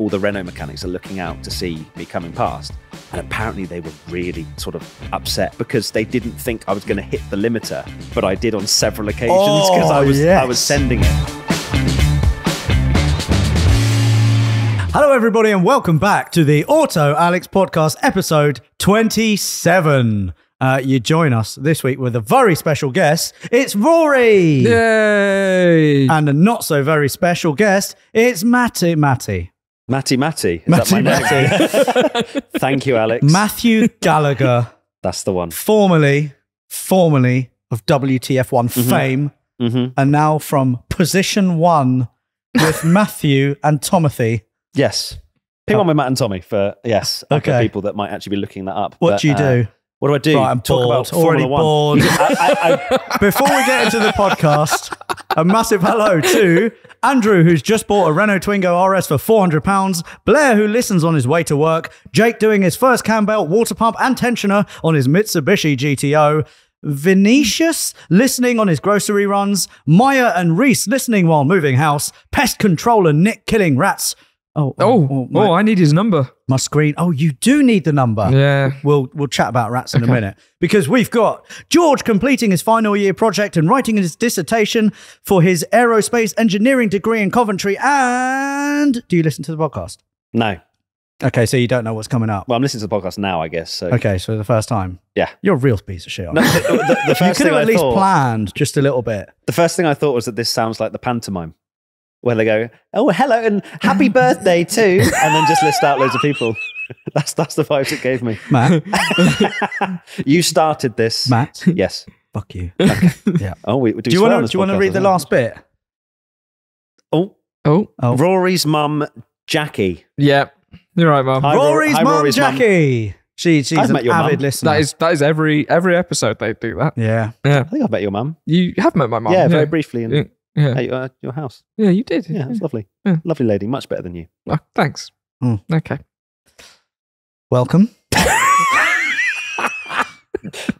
all the Renault mechanics are looking out to see me coming past. And apparently they were really sort of upset because they didn't think I was going to hit the limiter, but I did on several occasions because I Oh, was I was sending it. Hello, everybody, and welcome back to the Auto Alex podcast, episode 27. Uh, you join us this week with a very special guest. It's Rory. Yay! And a not so very special guest. It's Matty. Matty. Matty Matty. Is Matty that my name? Thank you, Alex. Matthew Gallagher, That's the one. formerly, formerly of WTF1 fame, hmm and now from position one with Matthew and Timothy. Yes. Pick one with Matt and Tommy for yes. Oh. Okay. People that might actually be looking that up. What But, do you uh, do? What do I do? Right, I'm Talk bored. about Already bored. I, I, Before we get into the podcast, a massive hello to Andrew, who's just bought a Renault Twingo RS for £400, Blair, who listens on his way to work, Jake doing his first cam belt, water pump, and tensioner on his Mitsubishi GTO. Venetius listening on his grocery runs, Maya and Reese listening while moving house, pest controller Nick killing rats. Oh, oh, my, oh, I need his number. My screen. Oh, you do need the number. Yeah. We'll we'll chat about rats in a minute because we've got George completing his final year project and writing his dissertation for his aerospace engineering degree in Coventry. And do you listen to the podcast? no. Okay, so you don't know what's coming up. Well, I'm listening to the podcast now, I guess. So Okay, so the first time. yeah. You're a real piece of shit. aren't No, you? the, the- the you could thing have I at least thought, planned just a little bit. the first thing I thought was that this sounds like the pantomime, where they go, "Oh, hello and happy birthday too," and then just list out loads of people. that's that's the vibes it gave me. Matt, You started this, Matt, Yes. fuck you. Yeah. Oh, we, do, Do you want to do you want to read the last bit? Oh, Oh, Oh. Rory's mum, Jackie. yeah. You're right, Mum. Rory's mum, Rory's mum. Jackie. She, she's I've an met your avid mum. listener. That is that is every every episode they do that. yeah. Yeah. I think I've met your mum. You have met my mum. yeah, yeah, very briefly in, Yeah. Yeah. at your, uh, your house. Yeah, you did. Yeah, it's lovely. Yeah. Lovely lady, much better than you. Oh, thanks. Hmm. Okay. Welcome.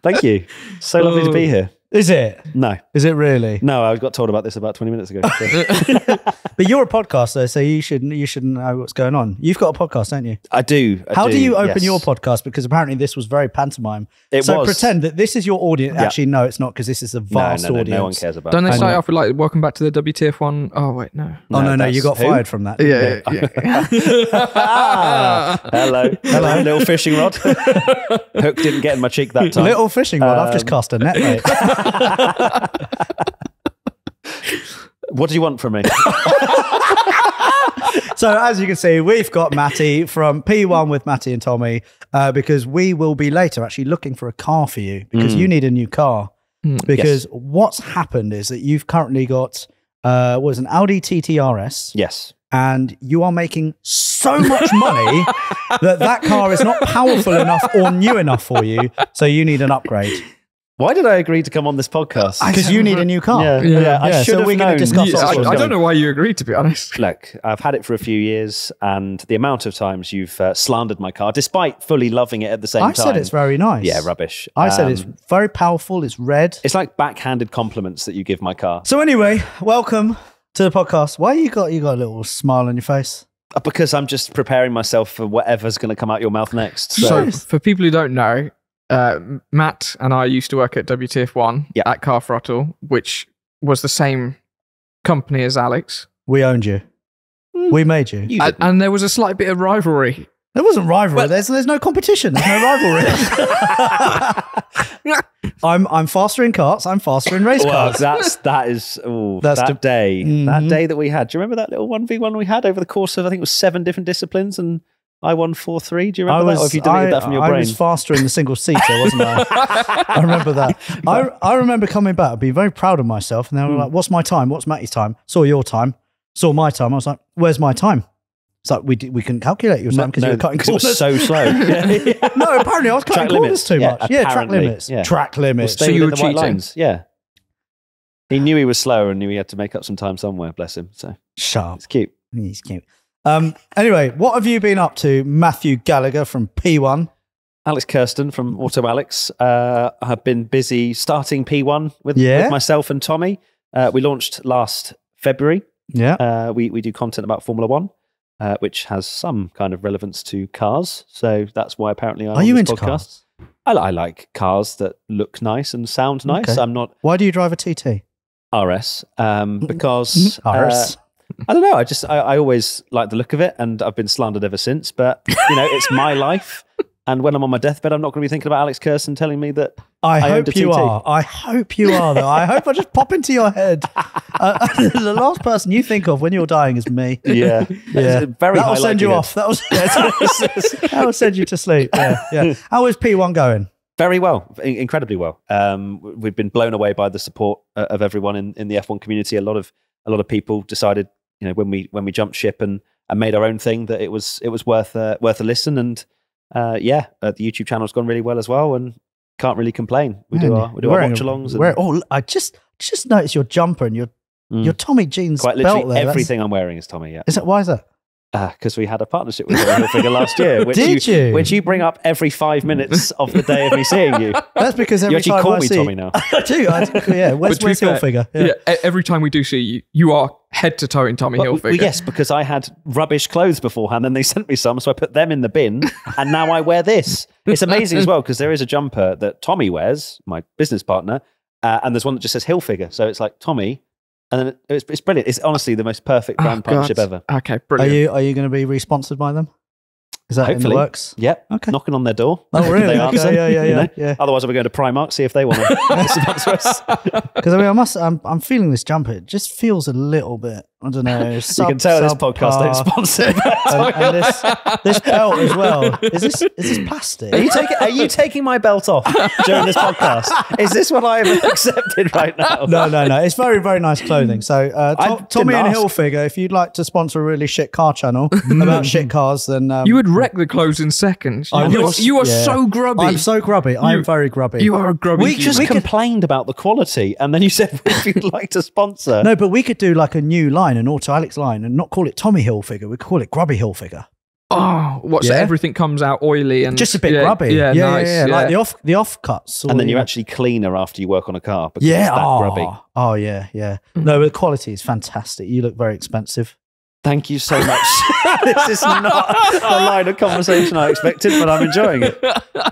Thank you. So lovely to be here. Is it? No, Is it really? no, I got told about this about 20 minutes ago. But you're a podcaster, so you should you should know what's going on. You've got a podcast, don't you? I do. I How do, you open yes. your podcast? Because apparently this was very pantomime. It so was. pretend that this is your audience. Yeah. Actually, no, it's not because this is a vast no, no, audience. no one cares about Don't they start off with like welcome back to the WTF one? Oh wait, no. Oh no, no, you got who? fired from that. Yeah, yeah. Ah, hello. Hello, little fishing rod. Hook didn't get in my cheek that time. Little fishing rod. I've just Um, cast a net, mate. What do you want from me? so as you can see, we've got Matty from P1 with Matty and Tommy uh, because we will be later actually looking for a car for you because you need a new car. Because what's happened is that you've currently got uh, was an Audi TT RS. yes. and you are making so much money that that car is not powerful enough or new enough for you. So you need an upgrade Why did I agree to come on this podcast? because you need a new car. yeah, Yeah. yeah, I Yeah, should so have we're gonna known. discuss Yeah, I, I don't know why you agreed to be honest. Look, I've had it for a few years, and the amount of times you've uh, slandered my car, despite fully loving it at the same time. I said it's very nice. Yeah, rubbish. I said Um, it's very powerful. It's red. It's like backhanded compliments that you give my car So anyway, welcome to the podcast. Why you got you got a little smile on your face? Uh, because I'm just preparing myself for whatever's going to come out your mouth next. So, So, for people who don't know, uh, Matt and I used to work at WTF1 Yeah. at Car Throttle, which was the same company as Alex. We owned you. We made you. you And, and there was a slight bit of rivalry. There wasn't rivalry. there's there's no competition. There's no rivalry. I'm I'm faster in karts. I'm faster in race well, cars. that's that is ooh, That's that the- day. That Mhm. day that we had. Do you remember that little one v one we had over the course of I think it was seven different disciplines, and I won four three. Do you I remember was, that? Or if you deleted I, that from your I brain, was faster in the single seater, wasn't I? I remember that. I, I remember coming back, being very proud of myself, and they were hmm. like, "What's my time? What's Matty's time?" Saw your time, saw my time. I was like, "Where's my time?" It's like we did, we couldn't calculate your time because you were cutting 'cause it corners. was so slow. yeah. no, apparently I was cutting Track corners limits. too Yeah, much. Yeah, track limits. Yeah. Track limits. stay So you were the white cheating? lines. Yeah. He knew he was slower and knew he had to make up some time somewhere. Bless him. So Sharp. it's cute. He's cute. Um, anyway, what have you been up to, Matthew Gallagher from P1? Alex Kirsten from Auto Alex. Uh, I have been busy starting P1 with, Yeah? with myself and Tommy. Uh, we launched last February. Yeah. Uh, we, we do content about Formula One. uh, which has some kind of relevance to cars. So that's why apparently I'm Are on you into podcast. cars? I, I like cars that look nice and sound nice. Okay. I'm not Why do you drive a TT? RS um, because RS. I don't know. I just I, I always like the look of it, and I've been slandered ever since. But you know, it's my life, and when I'm on my deathbed, I'm not going to be thinking about Alex Kirsten telling me that I, I hope you TT. are. I hope you are. Though. I hope I just pop into your head. Uh, the last person you think of when you're dying is me. yeah, Yeah, very That'll send you off. That was that will send you to sleep. Yeah, yeah. How is P1 going? Very well, in- incredibly well. Um, we've been blown away by the support uh, of everyone in, in the F1 community. A lot of a lot of people decided, you know, when we when we jumped ship and, and made our own thing, that it was it was worth uh, worth a listen. And uh, yeah, uh, the YouTube channel's gone really well as well, and can't really complain. We do our we do our watch a- alongs. Oh, I just just noticed your jumper and your Mm. your Tommy jeans Quite belt literally there. Everything I'm wearing is Tommy. Yeah, Is that why is that? Because we had a partnership with Royal Figure last year, which Did you? which you bring up every five minutes of the day of me seeing you. That's because every You actually time call I me see, Tommy now. I do. I do yeah, where's, But where's fair, Hilfiger? Yeah. e- every time we do see you, you are head to toe in Tommy Well, Hilfiger. well, yes, because I had rubbish clothes beforehand, and they sent me some, so I put them in the bin, and now I wear this. It's amazing as well because there is a jumper that Tommy wears, my business partner, uh, and there's one that just says Hilfiger, so it's like Tommy, and then it's, it's brilliant. It's honestly the most perfect Oh, brand partnership God. ever. Okay, brilliant. Are you are you going to be re-sponsored by them? Is that in Hopefully. the works? Yep, Okay. knocking on their door. Oh, really? they Okay, answer, yeah, yeah, you yeah, know? yeah. Otherwise, I'll be going to Primark see if they want to sponsor us. Because I mean, I must. I'm, I'm feeling this jumper. It just feels a little bit. I don't know. you can tell this podcast ain't sponsored. and, and this this belt as well. Is this is this plastic? Are you taking Are you taking my belt off during this podcast? Is this what I have accepted right now? no, no, no. It's very, very nice clothing. So, uh, To- Tommy and ask. Hilfiger, if you'd like to sponsor a really shit car channel about shit cars, then um, You would wreck the clothes in seconds. I you, are, you are yeah. so grubby. I'm so grubby. I'm You- very grubby. you are a grubby. We just human. complained about the quality, and then you said if you'd like to sponsor. no, but we could do like a new line, an Auto Alex line, and not call it Tommy Hilfiger. We call it Grubby Hilfiger. Oh, what? So Yeah. everything comes out oily and Just a bit yeah, grubby. Yeah, yeah, nice. yeah, yeah. Like the off the off cuts. and then you're actually cleaner after you work on a car because yeah. it's that oh, grubby. oh, yeah, yeah. No, the quality is fantastic. You look very expensive. Thank you so much. this is not the line of conversation I expected, but I'm enjoying it.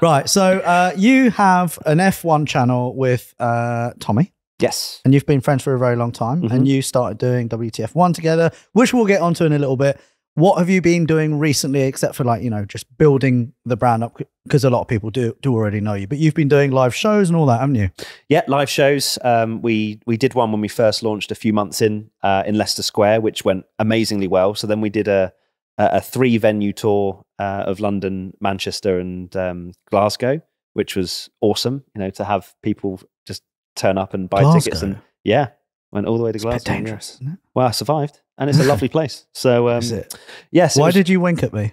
right. So uh, you have an F1 channel with uh, Tommy. Yes. and you've been friends for a very long time Mhm. and you started doing WTF1 together, which we'll get onto in a little bit. What have you been doing recently, except for like, you know, just building the brand up? Because a lot of people do, do already know you, but you've been doing live shows and all that, haven't you? Yeah, live shows. Um, we we did one when we first launched a few months in uh, in Leicester Square, which went amazingly well. So then we did a a, a three venue tour uh, of London, Manchester, and um, Glasgow, which was awesome. You know, to have people turn up and buy tickets, and yeah, went all the way to It's Glasgow. dangerous, isn't it? Well, I survived, and it's a lovely place. So um, Is it? yes, Why was- did you wink at me?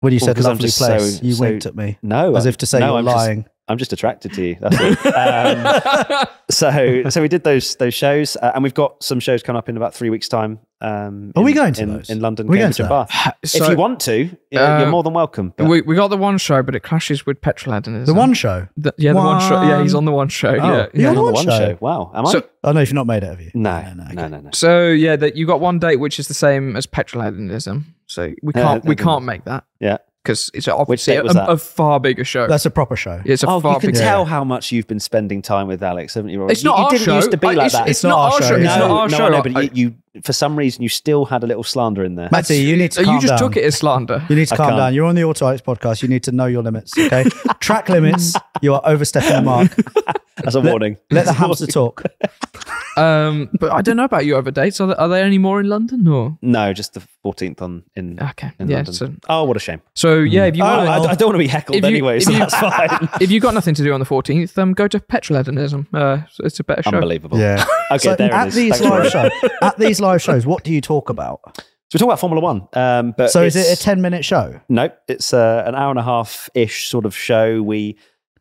When you Well, said lovely place, so- you so- winked at me no as if to say no, you're I'm just- lying. I'm just attracted to you. That's it. um, so so we did those those shows, uh, and we've got some shows coming up in about three weeks' time. Um, Are in, we going to in, those? in London, we going Cambridge, to and? Bath? So if you want to, you know, uh, you're more than welcome. but- we, we got the one show, but it clashes with Petrolheadonism. The one show. The- yeah, the one show. Yeah, he's on the one show. Oh, yeah, you're yeah. on the on one the show? Wow, am So- I? Oh, no, if you've not made it, have you? No, no, no, okay. no, no, no. So yeah, that you got one date which is the same as Petrolheadonism. So we Uh, can't we can't make that Yeah. Because it's obviously a, a far bigger show. That's a proper show. it's a Oh, far you can bigger. tell how much you've been spending time with Alex, haven't you? Robert? It's You- not you our didn't show. used to be Uh, like it's, that. It's, It's not not our our show, show. yeah. It's no, not our no, show. I know, but I- you, you, for some reason, you still had a little slander in there. Matty, you need to calm you just down. took it as slander. You need to I calm can't. down. You're on the Auto Alex podcast. You need to know your limits. Okay, track limits. You are overstepping the mark. As a warning. Let the hamster talk. Um, but I don't know about your other dates. Are there, are there any more in London or? No, just the 14th on in. Okay, in yeah. London. So, Oh, what a shame. so yeah, if you Oh, want, I, I don't want to be heckled you- anyway, if so you- that's fine. if you've got nothing to do on the 14th, um, go to Petrolheadonism. Uh, it's a better show. Unbelievable. Yeah. Okay, So there at it is. these Thanks, live Rory. shows, at these live shows, what do you talk about? So we talk about Formula One, um, but So is it a ten minute show? No, it's uh, an hour and a half ish sort of show. We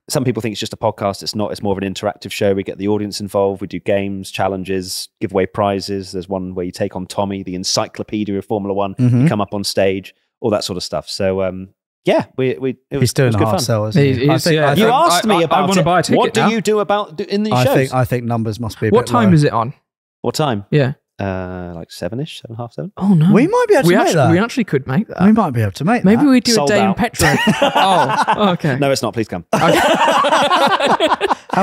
some people think it's just a podcast. It's not. It's more of an interactive show. We get the audience involved. We do games, challenges, give away prizes. There's one where you take on Tommy, the encyclopedia of Formula One. Mhm. You come up on stage, all that sort of stuff. So um, yeah, we we it was, He's doing it was a good hard fun. sell, isn't he? He- I he's- think, yeah, You think, asked I- me I about wanna it. buy a ticket what do now. you do about in these I shows? think I think numbers must be a What bit time low. is it on? what time? Yeah. Uh, like seven-ish, seven and a half, seven. Oh no, We might be able to we make actually, that. we actually could make that. we might be able to make Maybe that. we do Sold a day in out. Petro. oh, okay. No, it's not. Please come. How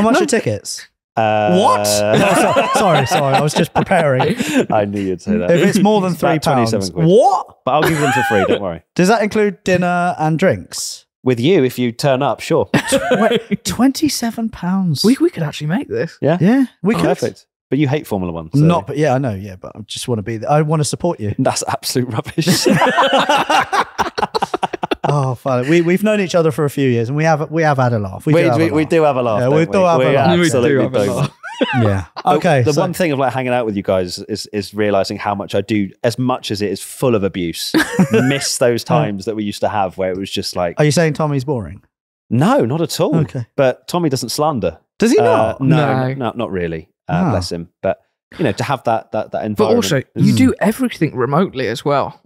much are tickets? Uh, What? sorry, sorry. I was just preparing. I knew you'd say that. If it's more than It's three about pounds, quid. what But I'll give them for free. Don't worry. does that include? Dinner and drinks. With you, if you turn up, sure. Twenty-seven pounds. We we could actually make this. Yeah, yeah, we could. perfect. But you hate Formula One. So Not, but yeah, I know. Yeah, but I just want to be. I want to support you. That's absolute rubbish. Oh, fine. We we've known each other for a few years, and we have we have had a laugh. We, we, do have we, a we laugh. do have a laugh. Yeah, don't we do have a We laugh. We do have a laugh. Yeah. Okay. The so- one thing of like hanging out with you guys is is realizing how much I do, as much as it is full of abuse. miss those times that we used to have where it was just like, Are you saying Tommy's boring? no, not at all. Okay. But Tommy doesn't slander. Does he Uh, not? no, No. no, not really. Uh, Ah. Bless him. But you know, to have that that that environment. But also, is you do everything remotely as well.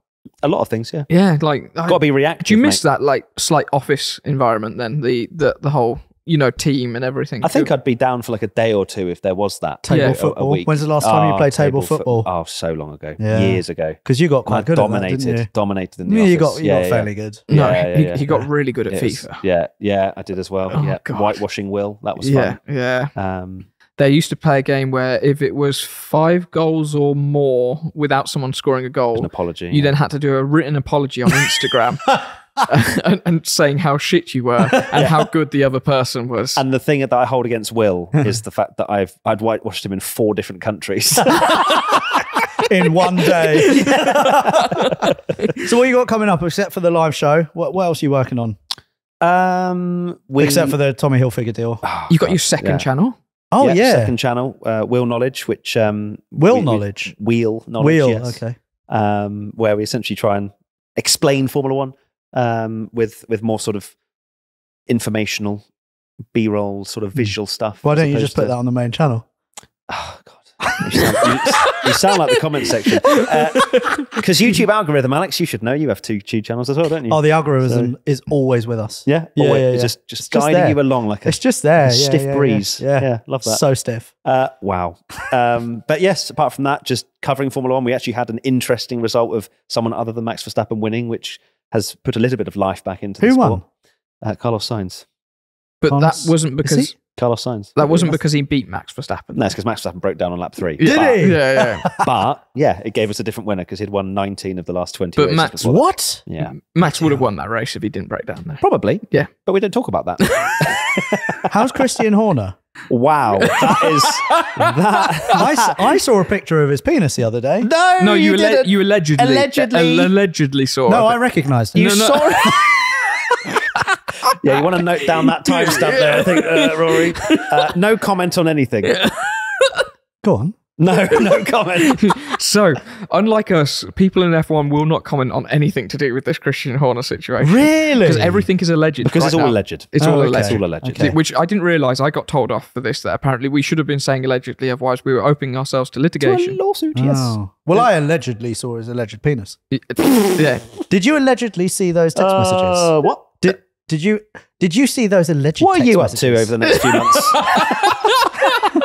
a lot of things. Yeah, Yeah, like got to be reactive. do you miss mate. that like slight office environment then? The the the whole you know team and everything. I think I'd be down for like a day or two if there was that Table Yeah. football. week. When's the last time you Oh, played table, foot- football? Oh, so long ago, Yeah. years ago. Because you got quite good at that, dominated, didn't you? dominated in the Yeah, office. you got you yeah, got yeah. fairly good. no, Yeah, yeah, he, he got really good at It was- FIFA. yeah, yeah, I did as well. Oh, yeah, God. whitewashing Will, that was Yeah, fun. yeah. Um, They used to play a game where if it was five goals or more without someone scoring a goal, an goal, apology. you then had to do a written apology on Instagram and, and saying how shit you were and how good the other person was. and the thing that I hold against Will is the fact that I've I'd whitewashed him in four different countries. in one day. so what you got coming up except for the live show? What, what else are you working on? um, we, Except for the Tommy Hilfiger deal. Oh, you got your second yeah. channel. Oh yeah, second channel, uh, Will Knowledge, which um, will we- we- knowledge. Wheel Knowledge, Wheel. yes. Okay. um, where we essentially try and explain Formula One um, with with more sort of informational B-roll, sort of visual stuff. Hmm. Why don't you just put to- that on the main channel? Oh God. You sound, you, you sound like the comment section. Because YouTube algorithm, Alex, you should know you have two YouTube channels as well, don't you? Oh, the algorithm is always with us. yeah, yeah, Always- yeah, it's yeah. just just It's just guiding there. you along like a It's just there. yeah, stiff yeah, yeah, breeze. Yeah, Yeah, love that. So stiff. Uh, wow. Um, but yes, apart from that, just covering Formula One, we actually had an interesting result of someone other than Max Verstappen winning, which has put a little bit of life back into the Who sport. won? Uh, Carlos Sainz. But Carlos- that wasn't Is because he? Carlos Sainz. that wasn't because he beat Max Verstappen. No, it's because Max Verstappen broke down on lap three. Did but, he? Yeah, yeah. But yeah, it gave us a different winner because he'd won 19 of the last 20 But races Max- before that. What? Yeah, Max would have won that race if he didn't break down there. probably. Yeah. But we don't talk about that. How's Christian Horner? wow. That is. that. I, s- I saw a picture of his penis the other day. no, No, you, alle- didn't. you allegedly Allegedly. allegedly saw. It. No, it. I recognised him. You No, no. saw it. Yeah, you want to note down that timestamp there, I think, uh, Rory. Uh, no comment on anything. Go on. No, no comment. So, unlike us, people in F1 will not comment on anything to do with this Christian Horner situation. Really? Because everything is alleged. Because right it's all now. alleged. It's Oh, all okay. alleged. It's all alleged. Okay. Which I didn't realise. I got told off for this. That apparently we should have been saying allegedly, otherwise we were opening ourselves to To a litigation. lawsuit, yes. Oh. Well, I allegedly saw his alleged penis. yeah. Did you allegedly see those text Uh, messages? what? Did Did you Did you see those alleged? What are text you up to over the next few months?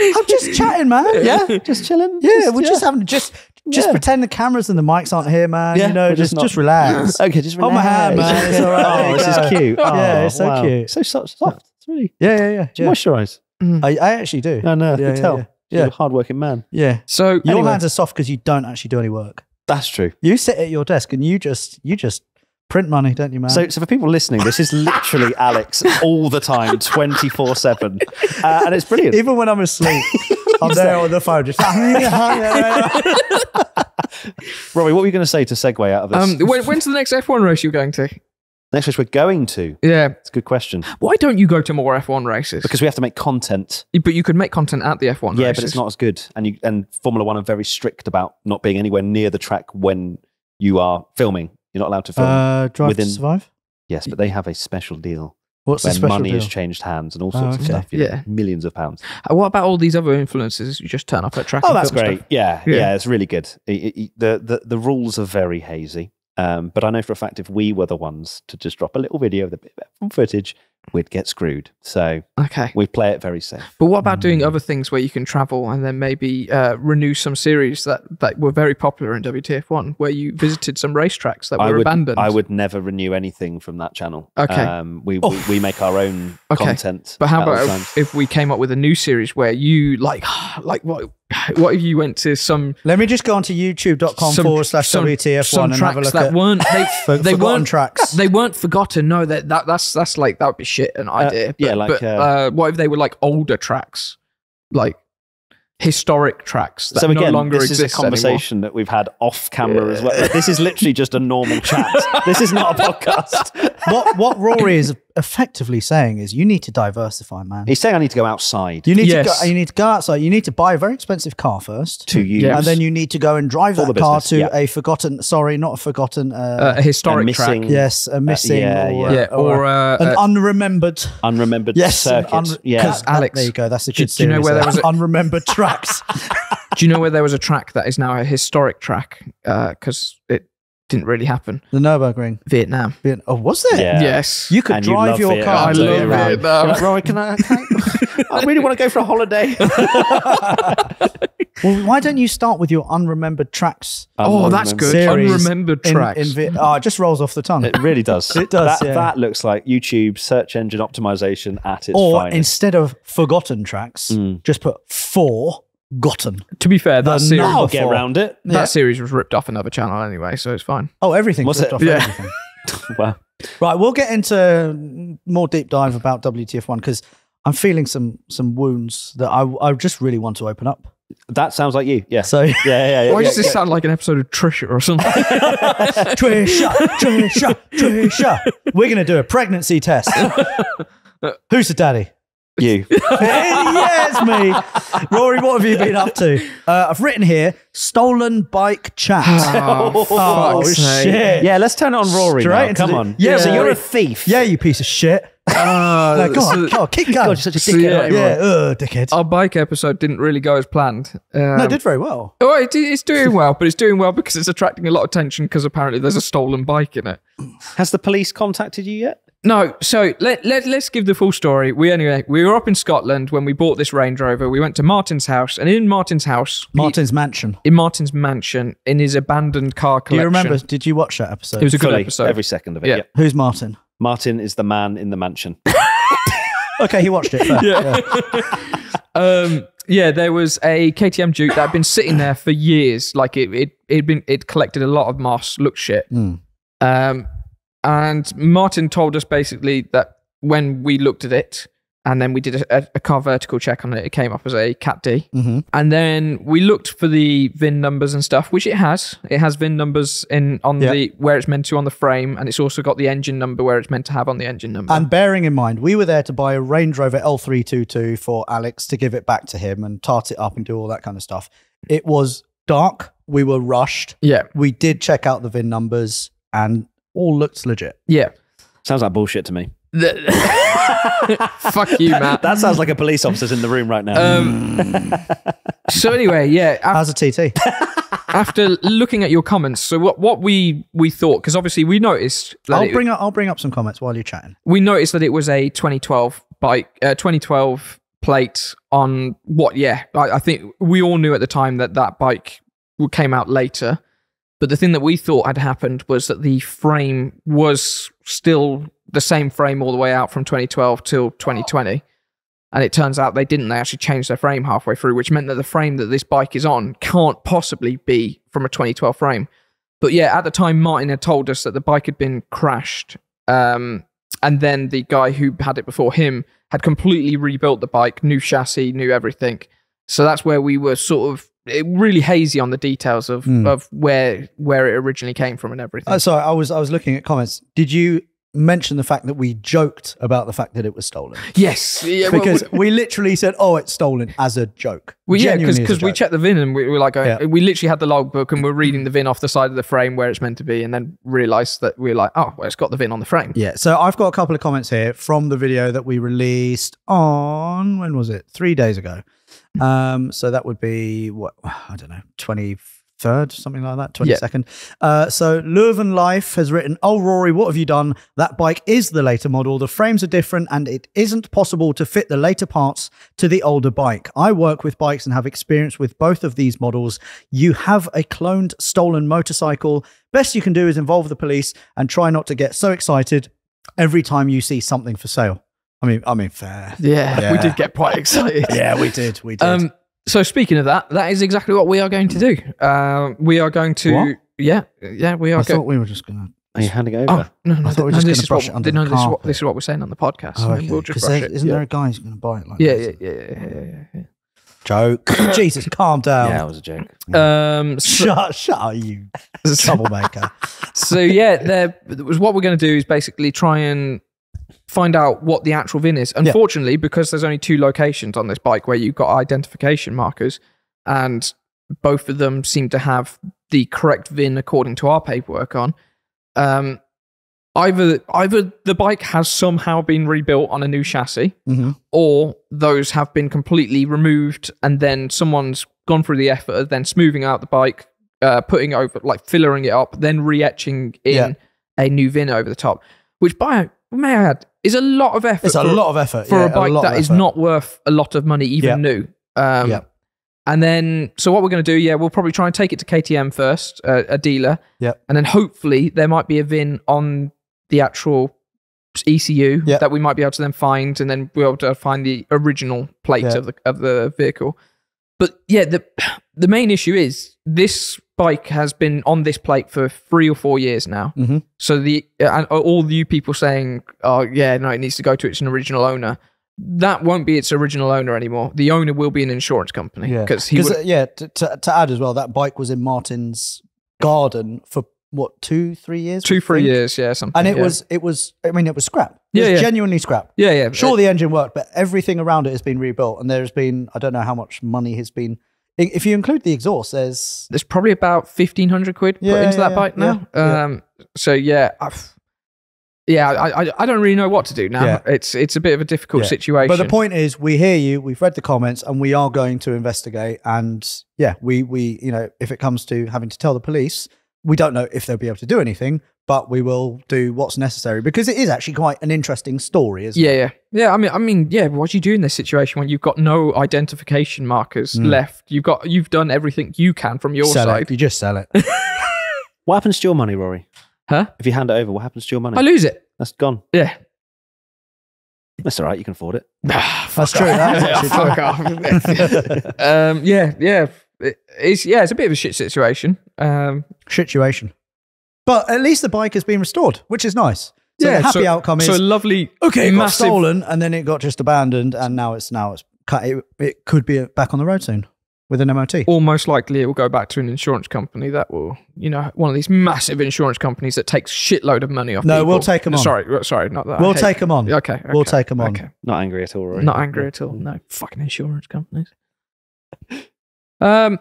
I'm just chatting, man. yeah, just chilling. Yeah, we're just having just just Yeah. pretend the cameras and the mics aren't here, man. Yeah, you know, we're just just just, relax. Okay, just Hold my hand, man. It's all right. Oh, this is cute. Yeah, Oh, it's so wow. cute. So soft. soft. It's really. Yeah, yeah, yeah. Do yeah. moisturise? Mm. I, I actually do. No, no, I Yeah, can yeah, tell. yeah. You're Yeah. a hardworking man. Yeah. So Your Anyway. hands are soft because you don't actually do any work. That's true. You sit at your desk and you just you just print money, don't you, man? So, so for people listening, this is literally Alex all the time, twenty four seven, Uh, and it's brilliant. even when I'm asleep, I'm there on the phone, just. Robbie, what were you going to say to segue out of this? um, when, when's the next F1 race you're going to? Next race we're going to. Yeah. It's a good question Why don't you go to more F1 races? because we have to make content. but you could make content at the F1 Yeah, races. but it's not as good. And you and Formula One are very strict about not being anywhere near the track when you are filming. You're not allowed to film. uh, drive Within- to survive. yes, but they have a special deal What's the where special money deal? has changed hands and all Oh, sorts of stuff. you know, Yeah. millions of pounds. Uh, What about all these other influences? You just turn up at track. Oh, and that's film great. stuff? Yeah, yeah, Yeah. it's really good. It- it- it- the, the the rules are very hazy. Um, but I know for a fact if we were the ones to just drop a little video of the bit of footage, we'd get screwed. So Okay. we play it very safe. But what about Mm. doing other things where you can travel and then maybe uh, renew some series that, that were very popular in WTF1, where you visited some racetracks that were I would, abandoned? I would never renew anything from that channel. Okay. Um, we, we we make our own Okay. content. But how about if, if we came up with a new series where you like, like what? What if you went to some Let me just go onto youtube.com some- forward slash WTF1 and have a tracks look that at weren't they, for, they forgotten weren't tracks. they weren't forgotten. No, that, that that's that's like that would be shit an idea. yeah, But- like, but, uh, uh, what if they were like older tracks, like historic tracks that so again, no longer this is a conversation that we've had off camera as well. This is literally just a normal chat. this is not a podcast. what what Rory is effectively saying is you need to diversify, man. He's saying I need to go outside You need Yes. to go, you need to go outside. You need to buy a very expensive car first, to use. And then you need to go and drive For that car business, to yeah. a forgotten. Sorry, not a forgotten. Uh, Uh, a historic missing- track. yes, a missing yeah, or, yeah. Yeah, or, uh, an uh, unremembered. unremembered Yes, an circuit. unre- yeah. that- that- Alex, there you go. That's a do- good do you know series where there was a- unremembered tracks? Do you know where there was a track that is now a historic track because it didn't really happen? the Nurburgring. Vietnam. Viet- Oh, was there? Yeah. Yes. You could And you drive love your Vietnam, car. I to love you, Vietnam. it. You're like, Rory, can I, can I? I really want to go for a holiday. Well, why don't you start with your unremembered tracks? oh, that's good. Unremembered in, tracks. in Viet- oh, it just rolls off the tongue. It really does. It does, That, yeah. that looks like YouTube search engine optimization at its or finest. instead of forgotten tracks, Mm. just put four gotten. to be fair, that series, now- I'll get before. around it. that Yeah. series was ripped off another channel anyway, so it's fine. Oh, everything. Was ripped it? Off Yeah. everything. Well, Right, we'll get into more deep dive about WTF1 because I'm feeling some some wounds that I, I just really want to open up. that sounds like you. Yeah. So, yeah, yeah, yeah. Why yeah, does this yeah. sound like an episode of Trisha or something? Trisha, Trisha, Trisha. We're going to do a pregnancy test. Who's the daddy? You. yeah, it's me. Rory, what have you been up to? Uh, I've written here stolen bike chat. oh, Oh, fuck's sake. shit. Yeah, let's turn it on Rory Straight now. into Come the- on. Yeah, so you're a thief. Yeah, you piece of shit. Uh, No, go on, so go on, keep going. God, you're such a So, dickhead. yeah, aren't you, yeah, Rory? uh, dickhead. our bike episode didn't really go as planned. Um, no, it did very well. Oh, it, it's doing well, but it's doing well because it's attracting a lot of attention because apparently there's a stolen bike in it. Has the police contacted you yet? No, so let, let, let's give the full story. We anyway, we were up in Scotland when we bought this Range Rover. We went to Martin's house, and in Martin's house, he- Martin's mansion. in Martin's mansion, in his abandoned car collection. Do you remember? Did you watch that episode? It was a good episode. Every second of it. Yeah. Yeah. Who's Martin? Martin is the man in the mansion. Okay, he watched it. Fair. Yeah. um, yeah, there was a KTM Duke that had been sitting there for years. Like it, it, it'd been, it collected a lot of moss, looked shit. Mm. Um, and Martin told us basically that when we looked at it, and then we did a, a carVertical check on it, it came up as a Cat D. hmm And then we looked for the VIN numbers and stuff, which it has. It has VIN numbers in on Yeah. the where it's meant to on the frame, and it's also got the engine number where it's meant to have on the engine number. And bearing in mind, we were there to buy a Range Rover L322 for Alex to give it back to him and tart it up and do all that kind of stuff. It was dark. We were rushed. yeah, We did check out the VIN numbers and all looked legit. yeah. Sounds like bullshit to me. Fuck you, Matt. That sounds like a police officer's in the room right now. Um, so anyway, yeah. af- How's a TT? After looking at your comments, so what what we we thought because obviously we noticed that I'll it, bring up. I'll bring up some comments while you're chatting. we noticed that it was a 2012 bike, uh, 2012 plate on what? Yeah, I, I think we all knew at the time that that bike came out later. But the thing that we thought had happened was that the frame was still the same frame all the way out from 2012 till 2020. And it turns out they didn't. They actually changed their frame halfway through, which meant that the frame that this bike is on can't possibly be from a 2012 frame. But yeah, at the time, Martin had told us that the bike had been crashed. Um, and then the guy who had it before him had completely rebuilt the bike, new chassis, new everything. So that's where we were sort of really hazy on the details of, Hmm. of where where it originally came from and everything. Uh, sorry, I was I was looking at comments. Did you mention the fact that we joked about the fact that it was stolen? yes, yeah, well, Because we, we literally said, "Oh, it's stolen" as a joke. well, yeah, Genuinely because we checked the VIN and we were like, going, Yeah. we literally had the logbook and we're reading the VIN off the side of the frame where it's meant to be, and then realised that we are like, oh, well, it's got the VIN on the frame. Yeah, so I've got a couple of comments here from the video that we released on when was it? Three days ago. Um, so that would be what I don't know, twenty 23rd, something like that, Yeah. 22nd. Uh, so Leuven Life has written, Oh, Rory, what have you done? That bike is the later model. The frames are different and it isn't possible to fit the later parts to the older bike. I work with bikes and have experience with both of these models. You have a cloned stolen motorcycle. Best you can do is involve the police and try not to get so excited every time you see something for sale. I mean, I mean, fair. Yeah, we did get quite excited. Yeah, we did. We did. Um, so speaking of that, that is exactly what we are going to do. Uh, we are going to, What? yeah, yeah, we are I going. thought we were just going to. Are you handing it over? Oh no, no, I thought we were no, just this gonna is brush what, it under no, the this is what carpet. this is what we're saying on the podcast. Oh, and okay. We'll just 'Cause brush there- it. Isn't yeah. there a guy who's going to buy it like Yeah, this? yeah, yeah, yeah, yeah, yeah, Joke. Jesus, calm down. yeah, it was a joke. yeah. Um, so, Shut, shut up, you troublemaker. so yeah, there was what we're going to do is basically try and find out what the actual VIN is. Unfortunately, because there's only two locations on this bike where you've got identification markers, and both of them seem to have the correct VIN according to our paperwork on. Um, either either the bike has somehow been rebuilt on a new chassis, hmm or those have been completely removed and then someone's gone through the effort of then smoothing out the bike, uh, putting over, like fillering it up, then re-etching in Yeah. a new VIN over the top, which by may I add is a lot of effort It's a for, lot of effort. for yeah, a bike lot that is not worth a lot of money, even Yeah. new. Um, Yeah. And then, so what we're going to do, yeah, we'll probably try and take it to KTM first, uh, a dealer. Yeah. And then hopefully there might be a VIN on the actual ECU Yeah. that we might be able to then find, and then we'll be able to find the original plate of the of the vehicle. But yeah, the the main issue is this bike has been on this plate for three or four years now. Mhm. So the and all you people saying, "Oh yeah, no, it needs to go to its original owner." That won't be its original owner anymore. The owner will be an insurance company Yeah. because he would, uh, yeah, to, to, to add as well, that bike was in Martin's garden for what, two, three years? two three years, yeah, something. And it yeah. was, it was, I mean, it was scrap. It Yeah, was yeah. genuinely scrap. yeah, yeah. Sure, the engine worked, but everything around it has been rebuilt. And there's been, I don't know how much money has been. If you include the exhaust, there's there's probably about fifteen hundred quid put into yeah, that bike yeah, now. yeah. Um, so yeah, I've, yeah, I, I I don't really know what to do now. Yeah. It's it's a bit of a difficult Yeah. situation. But the point is, we hear you. We've read the comments, and we are going to investigate. And yeah, we we you know, if it comes to having to tell the police, we don't know if they'll be able to do anything, but we will do what's necessary because it is actually quite an interesting story, isn't yeah, it? yeah, yeah. I mean, I mean, yeah. What do you do in this situation when you've got no identification markers Mm. left? You've got you've done everything you can from your sell side. it. You just sell it. What happens to your money, Rory? Huh? If you hand it over, what happens to your money? I lose it. That's gone. Yeah. That's all right. You can afford it. That's true. That is true. Fuck off. um, yeah, yeah. It- It's yeah, it's a bit of a shit situation. Um, Situation. But at least the bike has been restored, which is nice. So yeah, the happy so, outcome is so a lovely. okay, it got stolen, and then it got just abandoned, and now it's now it's cut. It, it could be back on the road soon with an MOT. Or most likely, it will go back to an insurance company that will, you know, one of these massive insurance companies that takes shitload of money off. No, people. we'll take 'em on. Sorry, uh, sorry, not that. We'll take them on. Okay, We'll take them on. Okay, Not angry at all, Rory. not angry at all. No, fucking insurance companies. Um,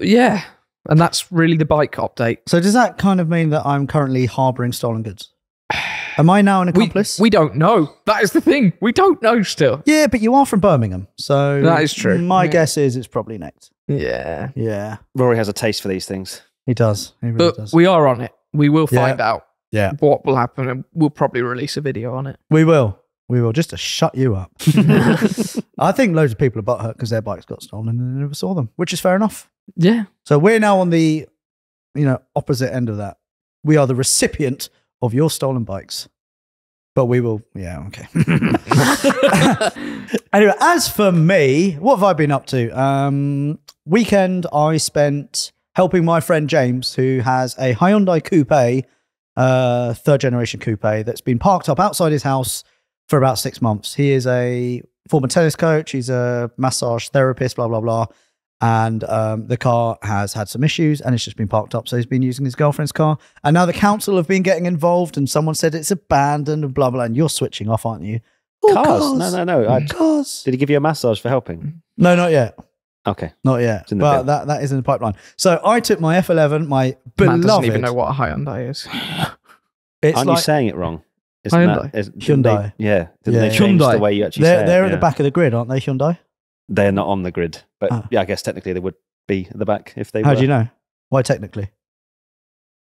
yeah, and that's really the bike update. So does that kind of mean that I'm currently harboring stolen goods? Am I now an We, accomplice? we don't know. That is the thing. We don't know still. yeah, but you are from Birmingham, so That is true. My Yeah. guess is it's probably next. Yeah, Yeah, Rory has a taste for these things. he does. He really but does. we are on it. We will Yeah. find out yeah, what will happen, and we'll probably release a video on it. we will. We will just to shut you up. I think loads of people are butthurt because their bikes got stolen and they never saw them, which is fair enough. Yeah. So we're now on the, you know, opposite end of that. We are the recipient of your stolen bikes. But we will, yeah, okay. anyway, as for me, what have I been up to? Um, weekend, I spent helping my friend James, who has a Hyundai Coupe, uh, third generation coupe, that's been parked up outside his house for about six months. He is a former tennis coach, he's a massage therapist, blah, blah, blah. And um, the car has had some issues and it's just been parked up. So he's been using his girlfriend's car. And now the council have been getting involved and someone said it's abandoned and blah, blah. And you're switching off, aren't you? Oh, Cars? No, no, no. I, Cars. did he give you a massage for helping? No, not yet. Okay. Not yet. But bin. that, that is in the pipeline. So I took my F11, my beloved. Man doesn't even know what a Hyundai is. It's Aren't like you saying it wrong? Isn't Hyundai? That, is, didn't Hyundai. They, yeah. Didn't Yeah. they change Hyundai. the way you actually they're, say they're it? at the Yeah. back of the grid, aren't they, Hyundai? They're not on the grid. But Ah. yeah, I guess technically they would be at the back if they How were. do you know? Why technically?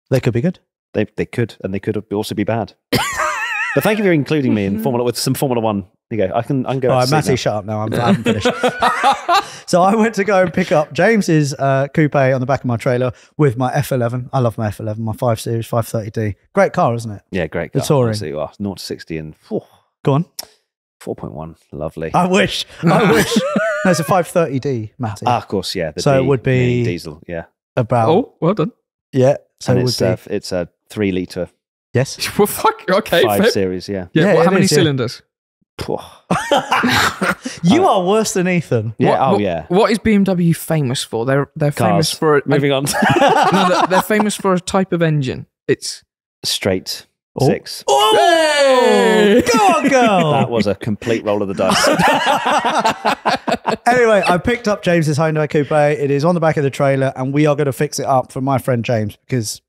They could be good. They they could, and they could also be bad. but thank you for including me in Formula with some Formula One. There you go. I can I can go. All out right, to Matty, sleep shut up now. I'm, I haven't finished. so I went to go and pick up James's uh, coupe on the back of my trailer with my F11. I love my F11, my 5 Series 530D. Great car, isn't it? now. Yeah, great. The car. touring. You are 0 to 60 and Go on. 4.1. Lovely. I wish. I wish. No, it's a 530D, Matty. ah, of course, yeah. The So it would be- diesel. Yeah, About. oh, well done. Yeah. So and it would it's be. uh, it's a three liter yes. Well, fuck. Okay. five fair. series. Yeah. Yeah. Yeah, well, it how many is, yeah. cylinders? you are worse than Ethan. Yeah. What- oh what- yeah. What is BMW famous for? They're they're famous Cars. for a, Moving on. no, they're, they're famous for a type of engine. It's Straight Oh. six. Oh, Hey! go on, girl. That was a complete roll of the dice. anyway, I picked up James's Hyundai Coupe. It is on the back of the trailer, and we are going to fix it up for my friend James because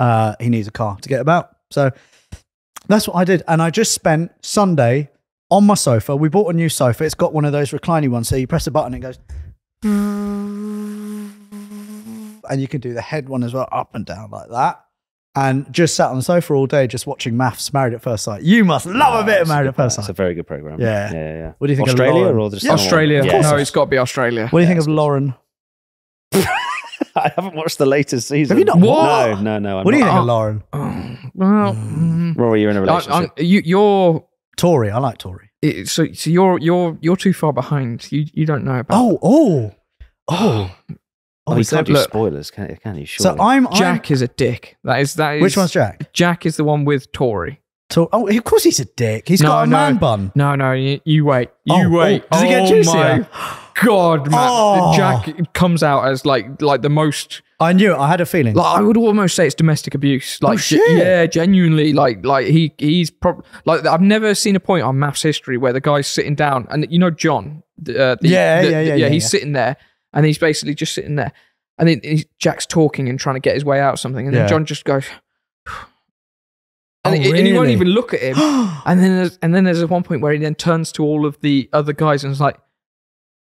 uh, he needs a car to get about. So that's what I did, and I just spent Sunday on my sofa. We bought a new sofa. It's got one of those reclining ones, so you press a button, and it goes, and you can do the head one as well, up and down like that. And just sat on the sofa all day, just watching MAFS. Married at first sight. You must love a bit of Married at First sight it's a very good program. Yeah. Yeah. Yeah. What do you think of Australia Lauren? or just Yeah. Australia. Yeah. No, it's got to be Australia. What do you think of Lauren? I haven't watched the latest season. Have you not What? No, no, no. I'm What do you not. think Oh. of Lauren? Oh, well, mm, Rory, you're in a relationship. I'm- you, you're Tory. I like Tori. it- so so you're you're you're too far behind. You you don't know about. Oh, oh, oh. oh, you so, can't do look- spoilers, can you? Can you? so I'm I'm- Jack is a dick. That is that is Which one's Jack? Jack is the one with Tori. To- oh, of course he's a dick. He's No, got a no. man bun. No, no, you, you wait. You Oh, wait. oh, does he get Oh juicier? my God, man. Oh. Jack comes out as like like the most I knew. it. I had a feeling. like I would almost say it's domestic abuse. Like Oh, shit. yeah, genuinely like like he he's probably like I've never seen a point on MAFS history where the guy's sitting down and you know John uh, the, Yeah, the- yeah, yeah, yeah yeah, he's yeah. sitting there and he's basically just sitting there. And Jack's talking and trying to get his way out of something. And Yeah. then John just goes and, Oh, he, and he won't even look at him. And then there's, and then there's one point where he then turns to all of the other guys and is like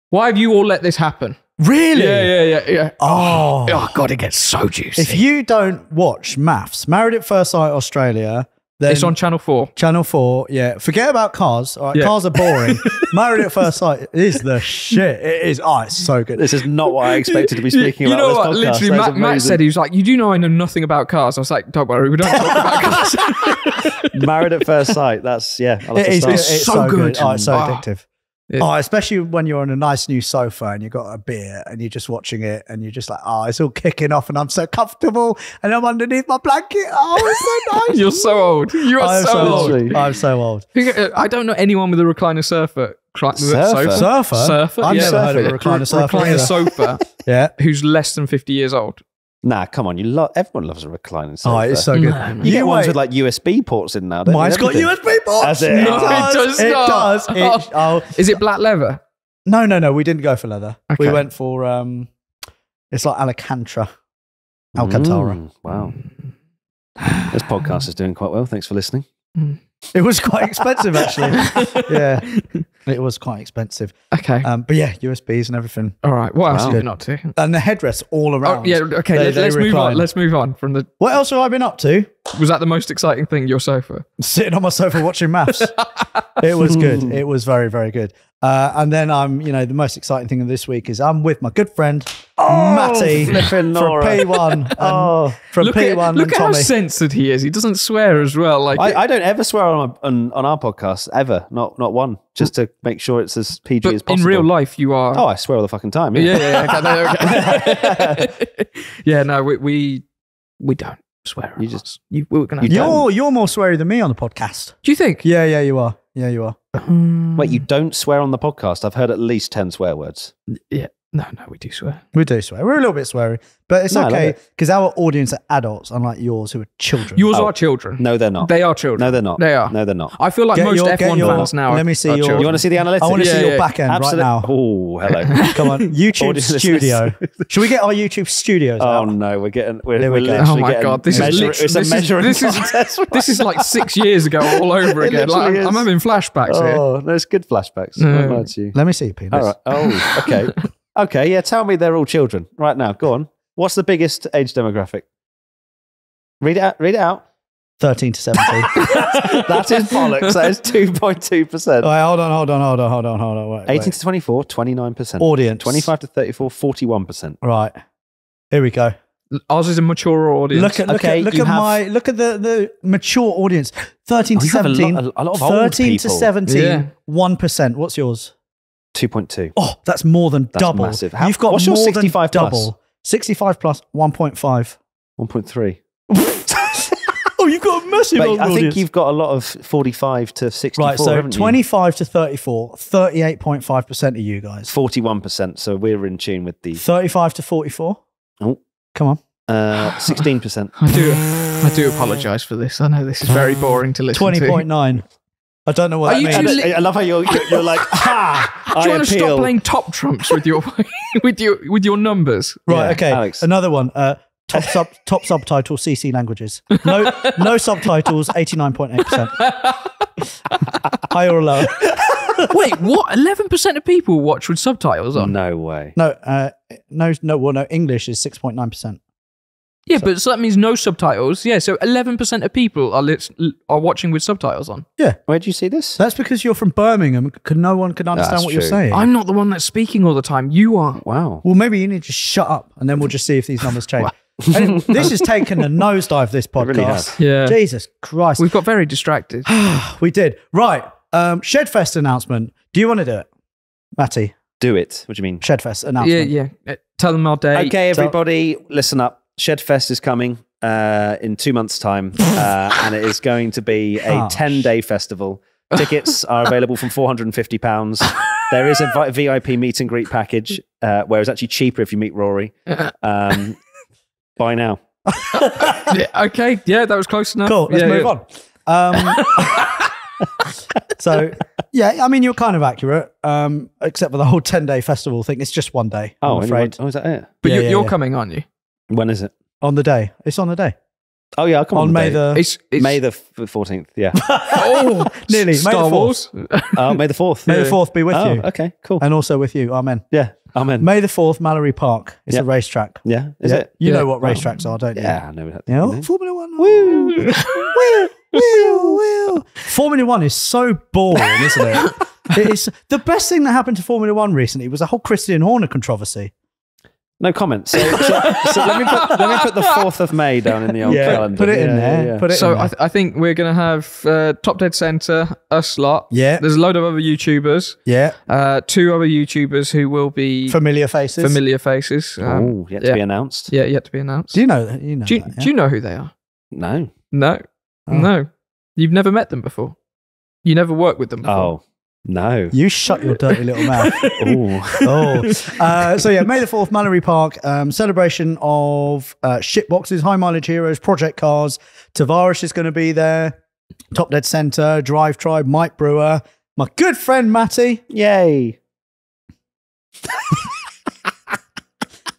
why have you all let this happen? Really? yeah yeah yeah yeah. Oh. oh god it gets so juicy. If you don't watch MAFS, Married at First Sight Australia, then it's on channel 4 Channel 4. Yeah. Forget about cars. All right. Yeah. Cars are boring. Married at First Sight is the shit. It is. Oh, it's so good. this is not what I expected to be You- speaking you about. know this what? podcast. Literally, Matt, Matt said he was like, "You do know I know nothing about cars." I was like, "Don't worry, we don't talk about cars." Married at first sight. That's yeah. I'll have It to is. start. It's, It's so, so good. good. Oh, it's so Ah. addictive. Yeah. Oh, especially when you're on a nice new sofa and you've got a beer and you're just watching it and you're just like, oh, it's all kicking off and I'm so comfortable and I'm underneath my blanket. Oh, it's so nice. You're so old. You are so, so old. old. I'm so old. Uh, I don't know anyone with a recliner surfer. Cli- Surfer? Sofa. Surfer? Surfer. I've yeah. never heard of a recliner surfer. recliner sofa Yeah. who's less than 50 years old. Nah, come on. You love everyone loves a reclining sofa. Oh, it's so good. No, man. you get ones with like USB ports in now. don't? Mine's got USB ports. Has it? It No, it does. does It does. It- oh, Is it black leather? no, no, no. We didn't go for leather. We went for um, it's like Alcantara. Alcantara. Mm, wow. This podcast is doing quite well. Thanks for listening. It was quite expensive, actually. yeah, it was quite expensive. Okay. Um, but yeah, USBs and everything, All right. What else have you been up to? and the headrests all Oh, around. yeah. Okay. They- let's, they let's move on. Let's move on from the. What else have I been up to? Was that the most exciting thing? Your sofa. Sitting on my sofa watching MAFS. it was good. It was very, very good. Uh, and then I'm, you know, the most exciting thing of this week is I'm with my good friend Matty from Nora. P1. and Oh, from look P1 at, look and at how censored he is. He doesn't swear as well. Like I, I don't ever swear on, on on our podcast ever. Not not one. Just to make sure it's as PG but as in real life, you are. Oh, I swear all the fucking time. Yeah. yeah, yeah, yeah. Okay, no, okay. yeah, no, we, we we don't swear. You on just- you, we're gonna. You have to- You're, you're more sweary than me on the podcast. Do you think? Yeah, yeah, you are. Yeah, you are. Wait, you don't swear on the podcast? I've heard at least ten swear words. Yeah. No, no, we do swear. We do swear. We're a little bit sweary, but it's No, I love okay it. because our audience are adults, unlike yours who are children. Yours Oh. are children. No, they're not. They are children. no, they're not. They are. No, they're not. I feel like Get most your- get F1 your- fans now. let me see are your- children. You want to see the analytics? I want to Yeah, see your yeah. back end Absolute- right now. Oh, hello. Come on, YouTube Audience listeners. studio. Should we get our YouTube studios oh out? no, we're getting. We're, There we're go. literally Oh my getting God, this is measure- lit- It's a this is- measuring this is- contest This is like six years ago all over It again. Like, literally I'm, I'm is. having flashbacks here. Oh, no, it's good flashbacks. No. I won't to you. Let me see your penis. All right. Oh, okay. Okay. Yeah. Tell me they're all children right now. Go on. What's the biggest age demographic? Read it out. Read it out. 13 to 17. that is bollocks. That is 2.2%. All right, hold on, hold on, hold on, hold on, hold on. Wait, 18 wait. to 24, 29%. audience. 25 to 34, 41%. Right. Here we go. Ours is a mature audience. Look at look Okay, at look at have- my look at the, the mature audience. 13 Oh, to you have a lot- 17. a- a lot of old 13 to people. 17. Yeah. 1%. What's yours? 2.2. Oh, that's more than That's double. massive. How- You've got what's more your than 65 plus? double. 65 plus 1.5. 1.3. Oh, you've got a massive But old I think you've got a lot of 45 to 64. Right, so haven't you? 25 to 34, 38.5% of you guys. 41%. So we're in tune with the 35 to 44. Oh. Come on. uh, 16%. I do. I do apologise for this. I know this is very boring to listen to. 20.9. I don't know what Are that you means. And Li- I I love how you're, you're, you're like, ha! Do I you want to appeal. stop playing top trumps with your with your with your numbers? Right, Yeah, okay. Alex. Another one. Uh, top sub top subtitle CC languages. No no subtitles, 89.8%. Higher or lower? Wait, what? Eleven percent of people watch with subtitles on. No way. No, uh, no, no. Well, no. English is 6.9%. Yeah, but so that means no subtitles. Yeah, so eleven percent of people are lit- are watching with subtitles on. Yeah. Where do you see this? That's because you're from Birmingham. Could no one can understand That's what you're saying. I'm not the one that's speaking all the time. You are. Wow. well, maybe you need to shut up, and then we'll just see if these numbers change. Anyway, this has taken a nosedive. This podcast. really has. Yeah, Jesus Christ. we've got very distracted. we did. Right. Um, Shedfest announcement. Do you want to do it, Matty? Do it. What do you mean? Shedfest announcement. yeah. yeah. Tell them our day. Okay, so- everybody, listen up. Shedfest is coming uh, in two months' time, uh, and it is going to be a Oh, 10 day festival. Tickets are available from £450. There is a vi- VIP meet and greet package, uh, where it's actually cheaper if you meet Rory. Um, buy now. Yeah, okay, yeah, that was close enough. Cool. Let's Yeah, move yeah. on. Um, so, yeah, I mean, you're kind of accurate, um, except for the whole 10 day festival thing. It's just one day, Oh, I'm and afraid. Oh, is that it? But Yeah, you, yeah, you're yeah. coming, aren't you? When is it? On the day. It's on the day. Oh, yeah, I'll come on, on May day. the. It's, it's May the 14th. Yeah. oh Nearly. May the Star 4th. Wars. oh, May the 4th. May the 4th be with oh, you. okay, cool. And also with you. Amen. Yeah, Amen. May the 4th, Mallory Park. It's Yeah. a racetrack. Yeah, is Yeah. it? You Yeah. know what oh. racetracks are, don't you? Yeah, I know that. You know, you. Formula One. Woo! woo! Woo! Woo! Formula One is so boring, isn't it? it is the best thing that happened to Formula One recently was the whole Christian Horner controversy. No comments. So, so, so let me put let me put the fourth of May down in the old calendar. put it in Yeah, there. yeah, yeah. Put it So in there. I, th- I think we're going to have uh, Top Dead Center, us lot. Yeah. There's a load of other YouTubers. yeah, Uh, two other YouTubers who will be familiar faces. familiar faces. Um, oh, yet to be announced. yeah, yet to be announced. Do you know that? You know do, you, that, do you know who they are? No. No. Oh. No. You've never met them before. You never worked with them before. Oh no. You shut your dirty little mouth. Oh. oh, uh, so yeah, May the Fourth, Mallory Park, um, celebration of uh, shitboxes, high mileage heroes, project cars. Tavarish is going to be there. Top Dead Center, Drive Tribe, Mike Brewer, my good friend Matty. Yay.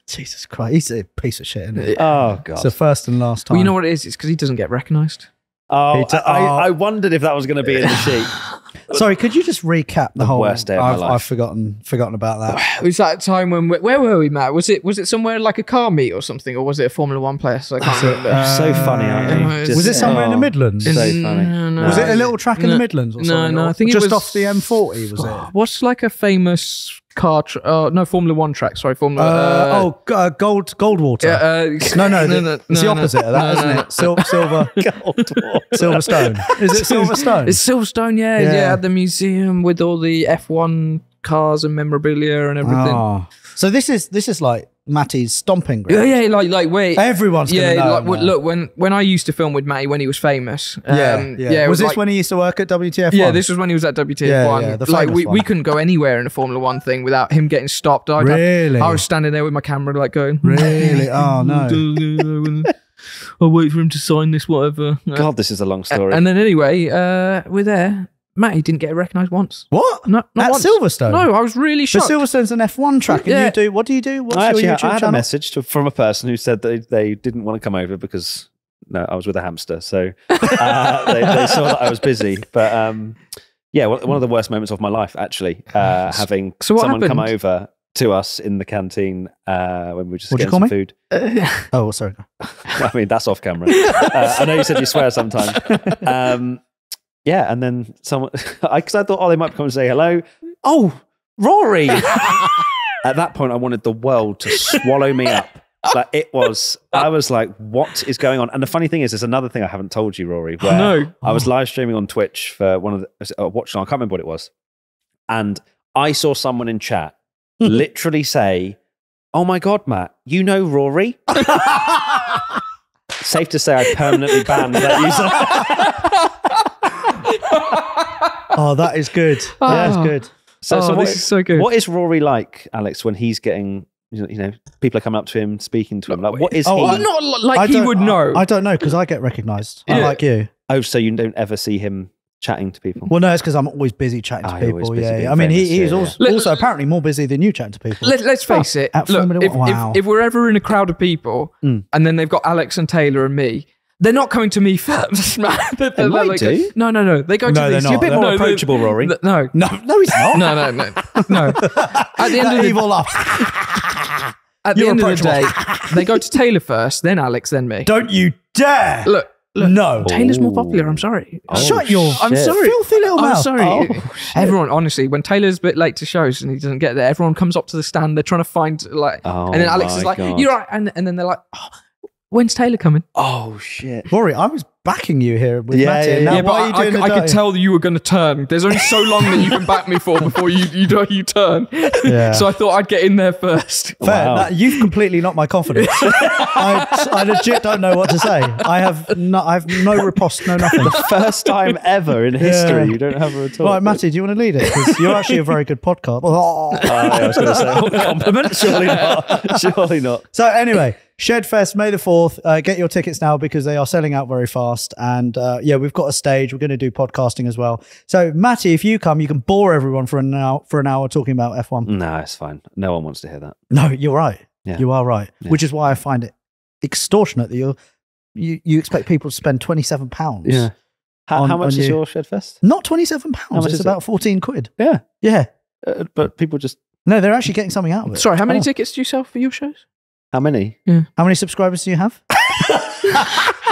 Jesus Christ, he's a piece of shit, isn't he? Oh god. It's the first and last time. Well, you know what it is? It's because he doesn't get recognised. oh, It's- I, oh. I wondered if that was going to be in the sheet. Sorry, could you just recap the, The whole? worst day of my I've, life. I've forgotten forgotten about that. It was that time when we, where were we, Matt? Was it was it somewhere like a car meet or something, or was it a Formula One place? I can't remember. Uh, so funny, aren't you? was was it somewhere in the oh, Midlands? So funny. no, no. was it a little track in No. the Midlands or No, something? no, Or I think it just was- off the M40 was it? What's like a famous car? Tr- uh, no, Formula One track. Sorry, Formula. Uh, uh, oh, g- uh, gold, Goldwater. yeah, uh, no, no, the- it's the opposite no, of that, no, isn't no. it? Sil- silver, Gold Silverstone. Is it Silverstone? It's Silverstone, yeah, Yeah. yeah, at the museum with all the F1 cars and memorabilia and everything. Oh. So this is this is like Matty's stomping ground. Yeah, yeah, like like wait. Everyone's gonna yeah, know like, him look when when I used to film with Matty when he was famous. Yeah, um, yeah. it was this like- when he used to work at WTF? Yeah, this was when he was at WTF Yeah, one. yeah, the like famous we, we couldn't go anywhere in a Formula One thing without him getting stopped. I'd have- really, I was standing there with my camera, like going, really. Oh no. I'll wait for him to sign this, whatever. God, this is a long story. and then anyway, uh, we're there. Matty didn't get recognised once. What? No, not At once. Silverstone. No, I was really So shocked. Silverstone's an F1 track, and Yeah. you do what do you do? What's I actually your had, YouTube I had a channel? message to, from a person who said that they didn't want to come over because no, I was with a hamster. So uh, they, they saw that I was busy. But um, yeah, one one of the worst moments of my life, actually, uh, having So what someone come happened? over to us in the canteen uh, when we were just What'd you getting call some me? food. Oh, sorry. I mean, that's off camera. Uh, I know you said you swear sometimes. Um, yeah, and then someone, because I, thought, oh, they might come and say hello. Oh, Rory. At that point, I wanted the world to swallow me up. Like it was, I was like, what is going on? And the funny thing is, there's another thing I haven't told you, Rory. Where no. I was live streaming on Twitch for one of the uh, watch. I can't remember what it was, and I saw someone in chat literally say, "Oh my god, Matt, you know Rory." Safe to say, I permanently banned that user. Oh, that is good. That's Oh. good. So, oh, so this is so good. what is Rory like, Alex, when he's getting, you know, people are coming up to him, speaking to him? Like, what is Oh, he? I- not like I he would know. I don't know because I get recognised. Yeah. Unlike you. oh, so you don't ever see him chatting to people? Well, no, it's because I'm always busy chatting to Oh, you're people. busy Yeah, yeah. I mean, he, he's yeah, also, yeah. also apparently more busy than you chatting to people. Let, let's face it. At Look, if, wow. if, if we're ever in a crowd of people Mm. and then they've got Alex and Taylor and me, they're not coming to me first, man. They're- They they're might like- do. No, no, no. They go No, to they're these. not. You're a bit No, more they- approachable, Rory. th- No, no, no, he's not. no, no, no, no. At the end That of the, evil laugh. at the, You're end of the day, they go to Taylor first, then Alex, then me. Don't you dare. Look, look. no. Taylor's more popular. I'm sorry. Oh, Shut your I'm sorry. filthy little I'm sorry. Oh, everyone, honestly, when Taylor's a bit late to shows and he doesn't get there, everyone comes up to the stand. They're trying to find like, Oh, and then oh Alex is like, God. "You're right," and, and then they're like, oh, "When's Taylor coming?" Oh shit! Rory, I was backing you here with Yeah, Matty. yeah, yeah. yeah, but I, are you doing I, I could tell that you were going to turn. There's only so long that you can back me for before you you do- you turn. Yeah. So I thought I'd get in there first. Fair. Wow. That- you've completely knocked my confidence. I, I legit don't know what to say. I have no, I have no riposte, no nothing. The First time ever in history Yeah. you don't have her at all. Right, Matty, do you want to lead it? Because you're actually a very good podcast. Oh. Oh, yeah, I was going to say what compliment. Surely not. Surely not. So anyway, Shedfest, May the 4th. Uh, get your tickets now because they are selling out very fast. And uh, yeah, we've got a stage. We're going to do podcasting as well. So Matty, if you come, you can bore everyone for an hour, for an hour talking about F1. No, it's fine. No one wants to hear that. No, you're right. Yeah. You are right. Yeah. Which is why I find it extortionate that you're, you you expect people to spend twenty seven pounds. How, On- how much is you. your shed fest? Not twenty seven How pounds. much It's is it? about fourteen quid. Yeah, Yeah. uh, but people just No, they're actually getting something out of it. Sorry, how many Oh. tickets do you sell for your shows? how many? How many subscribers do you have?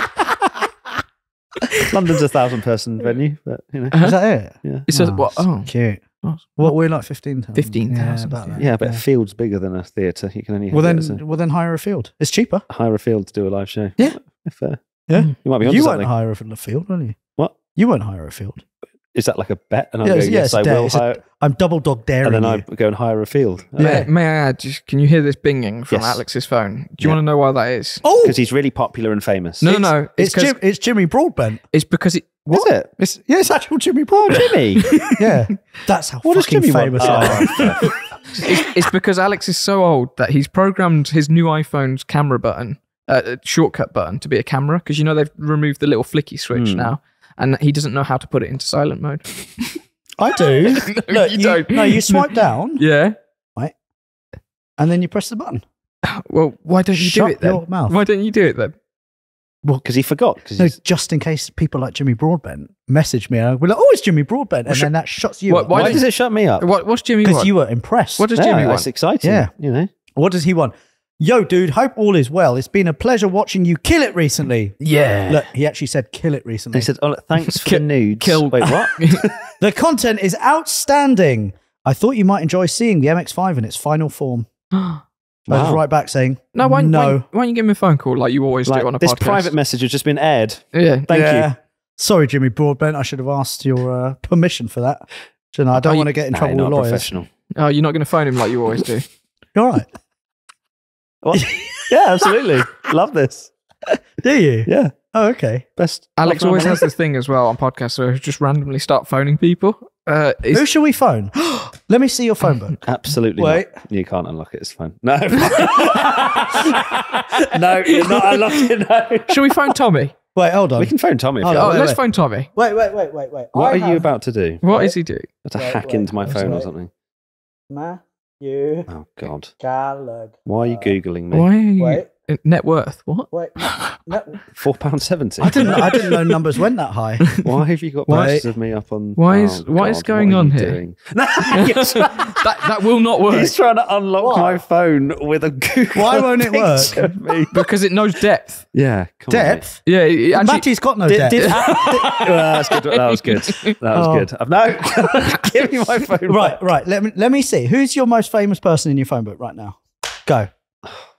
London's a thousand person venue, but you know. Uh-huh. Is that it? Yeah, It's a, Oh, what? Oh, Cute. Oh. Well, we're like fifteen. 15,000, Yeah, about that. yeah, but a field's bigger than a theatre. You can only Well then, it as well then, hire a field. It's cheaper. hire a field to do a live show. Yeah. fair. Yeah. you might be onto You won't something. hire a field, will you? What You won't hire a field. Is that like a bet? And I Yeah, go, it's- yeah, yes, it's a I dare. will It's a- hire, I'm double dog daring and then you. I go and hire a field. Yeah. may, may I add? Just, can you hear this binging from Yes. Alex's phone? Do you Yeah. want to know why that is? Oh, because he's really popular and famous. No, no, no. it's It's, 'cause- Jim, it's Jimmy Broadbent. it's because it. Is it? It's, Yeah, it's actual Jimmy Broadbent. Jimmy? yeah, that's how What does fucking Jimmy want? famous I am. Oh, it's, it's because Alex is so old that he's programmed his new iPhone's camera button, uh, shortcut button, to be a camera. Because you know they've removed the little flicky switch Hmm. now, and he doesn't know how to put it into silent mode. I do. No, Look, you you, don't. No, you swipe down Yeah. Right. And then you press the button. Well, why don't you Shut do it then? your mouth. Why don't you do it then? Well, because he forgot. Because No, just in case people like Jimmy Broadbent message me, I'll be like, "Oh, it's Jimmy Broadbent," and then that shuts you. What- up. why why does it shut me up? What, what's Jimmy Because you were impressed. What does Yeah, Jimmy That's want? exciting. Yeah. you know. What does he want? Yo, dude, hope all is well. It's been a pleasure watching you kill it recently. Yeah. Look, he actually said kill it recently. He said, "Oh, look, thanks for Kill- the nudes." kill- Wait, what? the content is outstanding. I thought you might enjoy seeing the MX5 in its final form. I was right back saying, no, why, no. Why, why don't you give me a phone call like you always Like, do on a this podcast? This private message has just been aired. yeah. Thank Yeah. you. Sorry, Jimmy Broadbent. I should have asked your uh, permission for that. Shouldn't I? I don't Are you- want to get in Nah, trouble with not a lawyers. professional. Oh, you're not going to phone him like you always do. You're right. What? yeah, absolutely. Love this. Do you? Yeah, Oh, okay. best. Alex half an hour always has this thing as well on podcasts where he'll just randomly start phoning people. Uh, is- Who should we phone? Let me see your phone book. Absolutely. Wait. Not. You can't unlock it. It's fine. No. no, you're not unlocking. No. Should we phone Tommy? Wait, hold on. We can phone Tommy if Oh, you Oh, like. wait, let's wait. phone Tommy. Wait, wait, wait, wait, wait. What I are you have about to do? What Wait. is he doing? To Wait, hack wait, into my I'm phone or sorry. something? Matthew Oh God. Gallagher. Why are you googling me? Why are you? Wait. Uh, net worth. What? Wait, no, Four pound seventy. I didn't. I didn't know numbers went that high. Why have you got Why- pictures of me up on? Why oh, is- Oh, what is God, going are on here? That that will not work He's trying to unlock What? my phone with a Google. Why won't it work? picture of me. because it knows depth. Yeah, come on. Depth. Yeah, it actually, Matty's got no Did, depth. Ah, did, well, that's good. That was good. That was Oh. good. I've no. Give me my phone. right, back. right. Let me let me see. Who's your most famous person in your phone book right now? Go.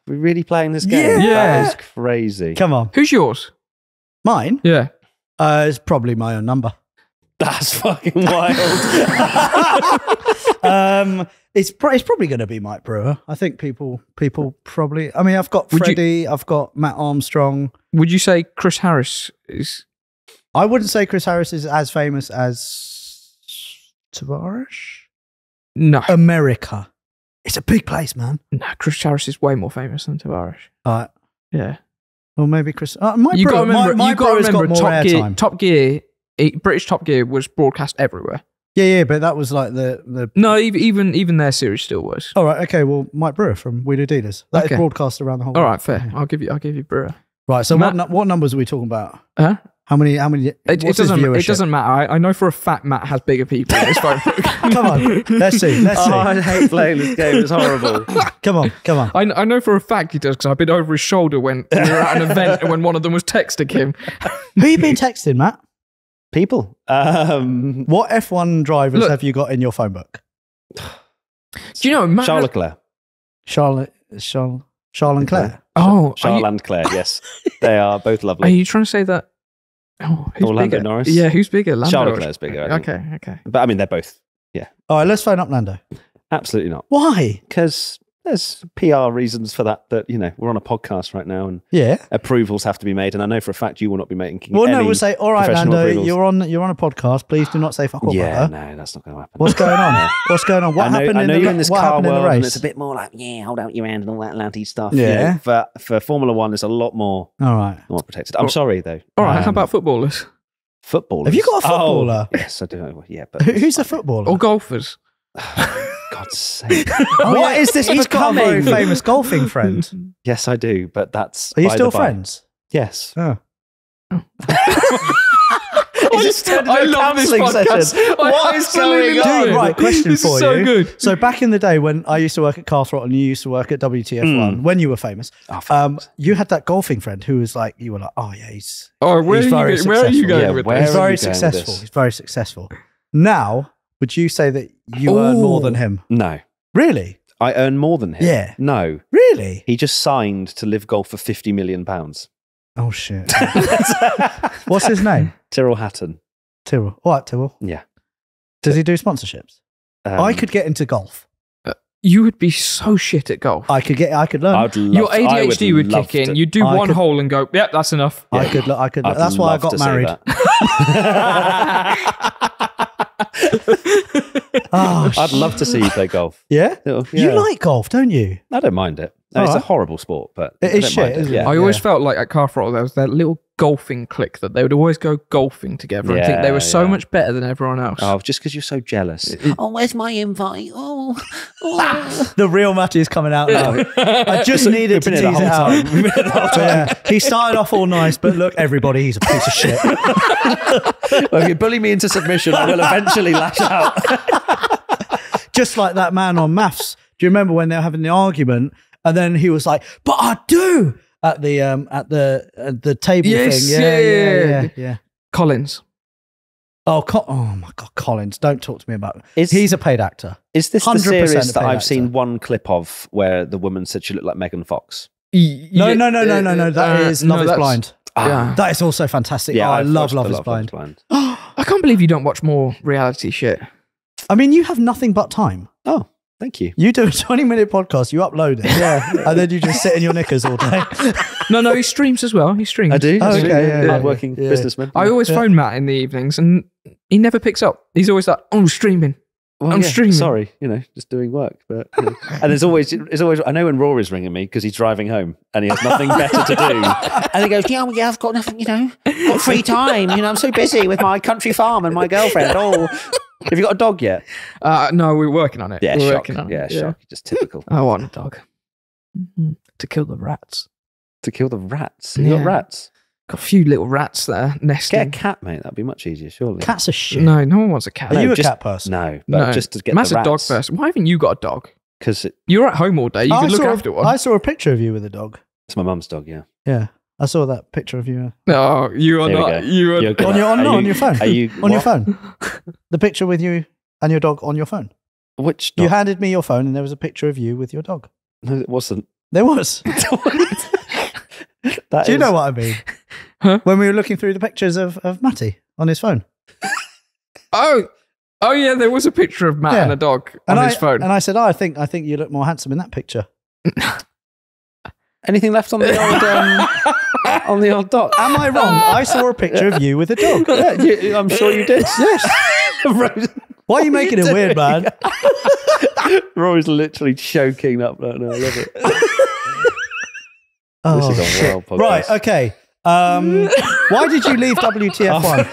We're really playing this game. Yeah. That is crazy. Come on. who's yours? Mine. Yeah. Uh, it's probably my own number. That's fucking wild. um, it's pro- it's probably going to be Mike Brewer. I think people people probably. I mean, I've got Would you- Freddie. I've got Matt Armstrong. Would you say Chris Harris is? I wouldn't say Chris Harris is as famous as Tavarish. No, America. It's a big place, man. no. Chris Harris is way more famous than Tavarish. All right. Yeah, Well, maybe Chris. Uh, Mike you got to remember. Mike, you got to remember. got Top Gear. airtime. Top Gear. it- British Top Gear was broadcast everywhere. Yeah, yeah, but that was like the the. No, even even their series still was. All right. Okay. Well, Mike Brewer from Wheeler Dealers. That is Okay. broadcast around the whole. All world. right, fair. I'll give you. I'll give you Brewer. Right. So Matt- what what numbers are we talking about? Huh? How many? How many? It, it doesn't. It doesn't matter. I, I know for a fact Matt has bigger people in his phone book. Come on. Let's see. Let's see. oh, I hate playing this game. It's horrible. Come on. Come on. I, I know for a fact he does because I've been over his shoulder when we were at an event and when one of them was texting him. Who you been texting, Matt? People. Um, What F1 drivers Look- have you got in your phone book? Do you know Matt? Charles has- Leclerc. Charlotte, Charles, Charles and Claire. oh, are Charles you, and Claire, yes. They are both lovely. are you trying to say that? Oh, who's Orlando bigger? Norris? Yeah, who's bigger? Lando Charles or- Leclerc's bigger. I think. Okay, okay. But I mean, they're both. Yeah. All right, let's phone up Lando. Absolutely not. Why? Because there's PR reasons for that. That, you know, we're on a podcast right now and Yeah. approvals have to be made. And I know for a fact you will not be making Well, no, any we'll say, all right, professional Lando, approvals. you're on you're on a podcast. Please do not say fuck all Yeah, about her. no, that's not going to happen. What's going on? What's going on? What I know, happened I in know the you're ra- in this car world, and it's a bit more like, yeah, hold out your hand and all that laddie stuff. Yeah. You know, for for Formula One, it's a lot more all right. more protected. I'm sorry though. All right, how Um, about footballers football? Have you got a footballer? Oh, yes, I do. Yeah, but Who's the footballer? or golfers? God's sake! Oh, what yeah, is this He's got a very famous golfing friend. Yes, I do. But that's Are you by still the by. friends? Yes. Oh. Is this turned into love this podcast. session? What is going on? it. Right, question This is so you. good. So back in the day when I used to work at Car Throttle and you used to work at WTF1, when you were famous, Oh, um, you had that golfing friend who was like, you were like, oh yeah, he's Oh, where, He's are you, very where are you successful. going Yeah, with he's very you going with successful. He's very successful. Now, would you say that you earn more than him? No, Really? I earn more than him. Yeah. No, Really? he just signed to LIV Golf for fifty million pounds. Oh shit. What's his name? Tyrrell Hatton. Tyrrell. All right, Tyrrell. Yeah. Does he do sponsorships? Um, I could get into golf. You would be so shit at golf. I could get. I could learn. I'd love Your to- I ADHD would, love kick in. to- You do I one could- hole and go, yep, that's enough. I Yeah. could. I could. I'd that's why I love got to say married. that. Oh, I'd love to see you play golf. yeah? Oh, You yeah. like golf, don't you? I don't mind it. No, All it's a horrible sport, but it is I is don't shit, mind Yeah. I always Yeah. felt like at Car Throttle there was that little golfing clique that they would always go golfing together and think they were so yeah. much better than everyone else. Oh, just because you're so jealous. Oh, where's my invite? Oh, oh. The real Matty is coming out now. I just needed to tease it here the whole out. time. We've been here the whole But yeah, he started off all nice, but look, everybody, he's a piece of shit. well, if you bully me into submission, I will eventually lash out. Just like that man on MAFS. Do you remember when they were having the argument, and then he was like, "But I do." At the um at the at the table Yes, thing, yeah, yeah, yeah, yeah. yeah, yeah. Collins. Oh, Co- oh my God, Collins! Don't talk to me about. It. Is- He's a paid actor. Is this the 100% series that I've actor. seen one clip of where the woman said she looked like Megan Fox? No, no, no, no, no, no. That uh, is Love is Blind. Yeah. That is also fantastic. Yeah, oh, I I've love Love is lot of Blind. Blind. I can't believe you don't watch more reality shit. I mean, you have nothing but time. Oh, thank you. You do a 20 minute podcast, you upload it. Yeah. and then you just sit in your knickers all day. No, no, he streams as well. He streams. I do. Oh, I do, okay, yeah, yeah. Hardworking Yeah. businessman. I always Yeah. phone Matt in the evenings and he never picks up. He's always like, oh, streaming. Well, I'm yeah, streaming. Sorry, you know, just doing work. But you know. and there's always, there's always. I know when Rory's ringing me because he's driving home and he has nothing better to do. and he goes, yeah, well, yeah, I've got nothing, you know, got free time. You know, I'm so busy with my country farm and my girlfriend. Oh, Have you got a dog yet? Uh, no, we're working on it. Yeah, we're shock. working on Yeah, it. shock. Just typical. I want a dog Mhm. to kill the rats. to kill the rats. You Yeah. got rats. Got a few little rats there nesting. Get a cat, mate. That'd be much easier, surely. Cats are shit. No, no one wants a cat. Are No, you a just- cat person? No, but No. just to get Massive the dog first. Why haven't you got a dog? because You're at home all day. You I could look saw, after one. I saw a picture of you with a dog. it's my mum's dog. Yeah. Yeah, I saw that picture of you No, you are There we not. You are. You're good. on your on, Are no, you- on your phone. Are you on your what? phone? The picture with you and your dog on your phone. Which You dog? handed me your phone, and there was a picture of you with your dog. No, it wasn't. There was. That Do you is- know what I mean? Huh? When we were looking through the pictures of, of Matty on his phone. Oh, oh yeah. There was a picture of Matt Yeah. and a dog And on I, his phone. And I said, oh, I think I think you look more handsome in that picture. Anything left on the old um, on the old dog. Am I wrong? I saw a picture of you with a dog. Yeah, you, I'm sure you did. Yes. Why are you making it weird, man? Rory's literally choking up right now. I love it. Oh, this is a shit. podcast. Right, okay. Um, why did you leave WTF1?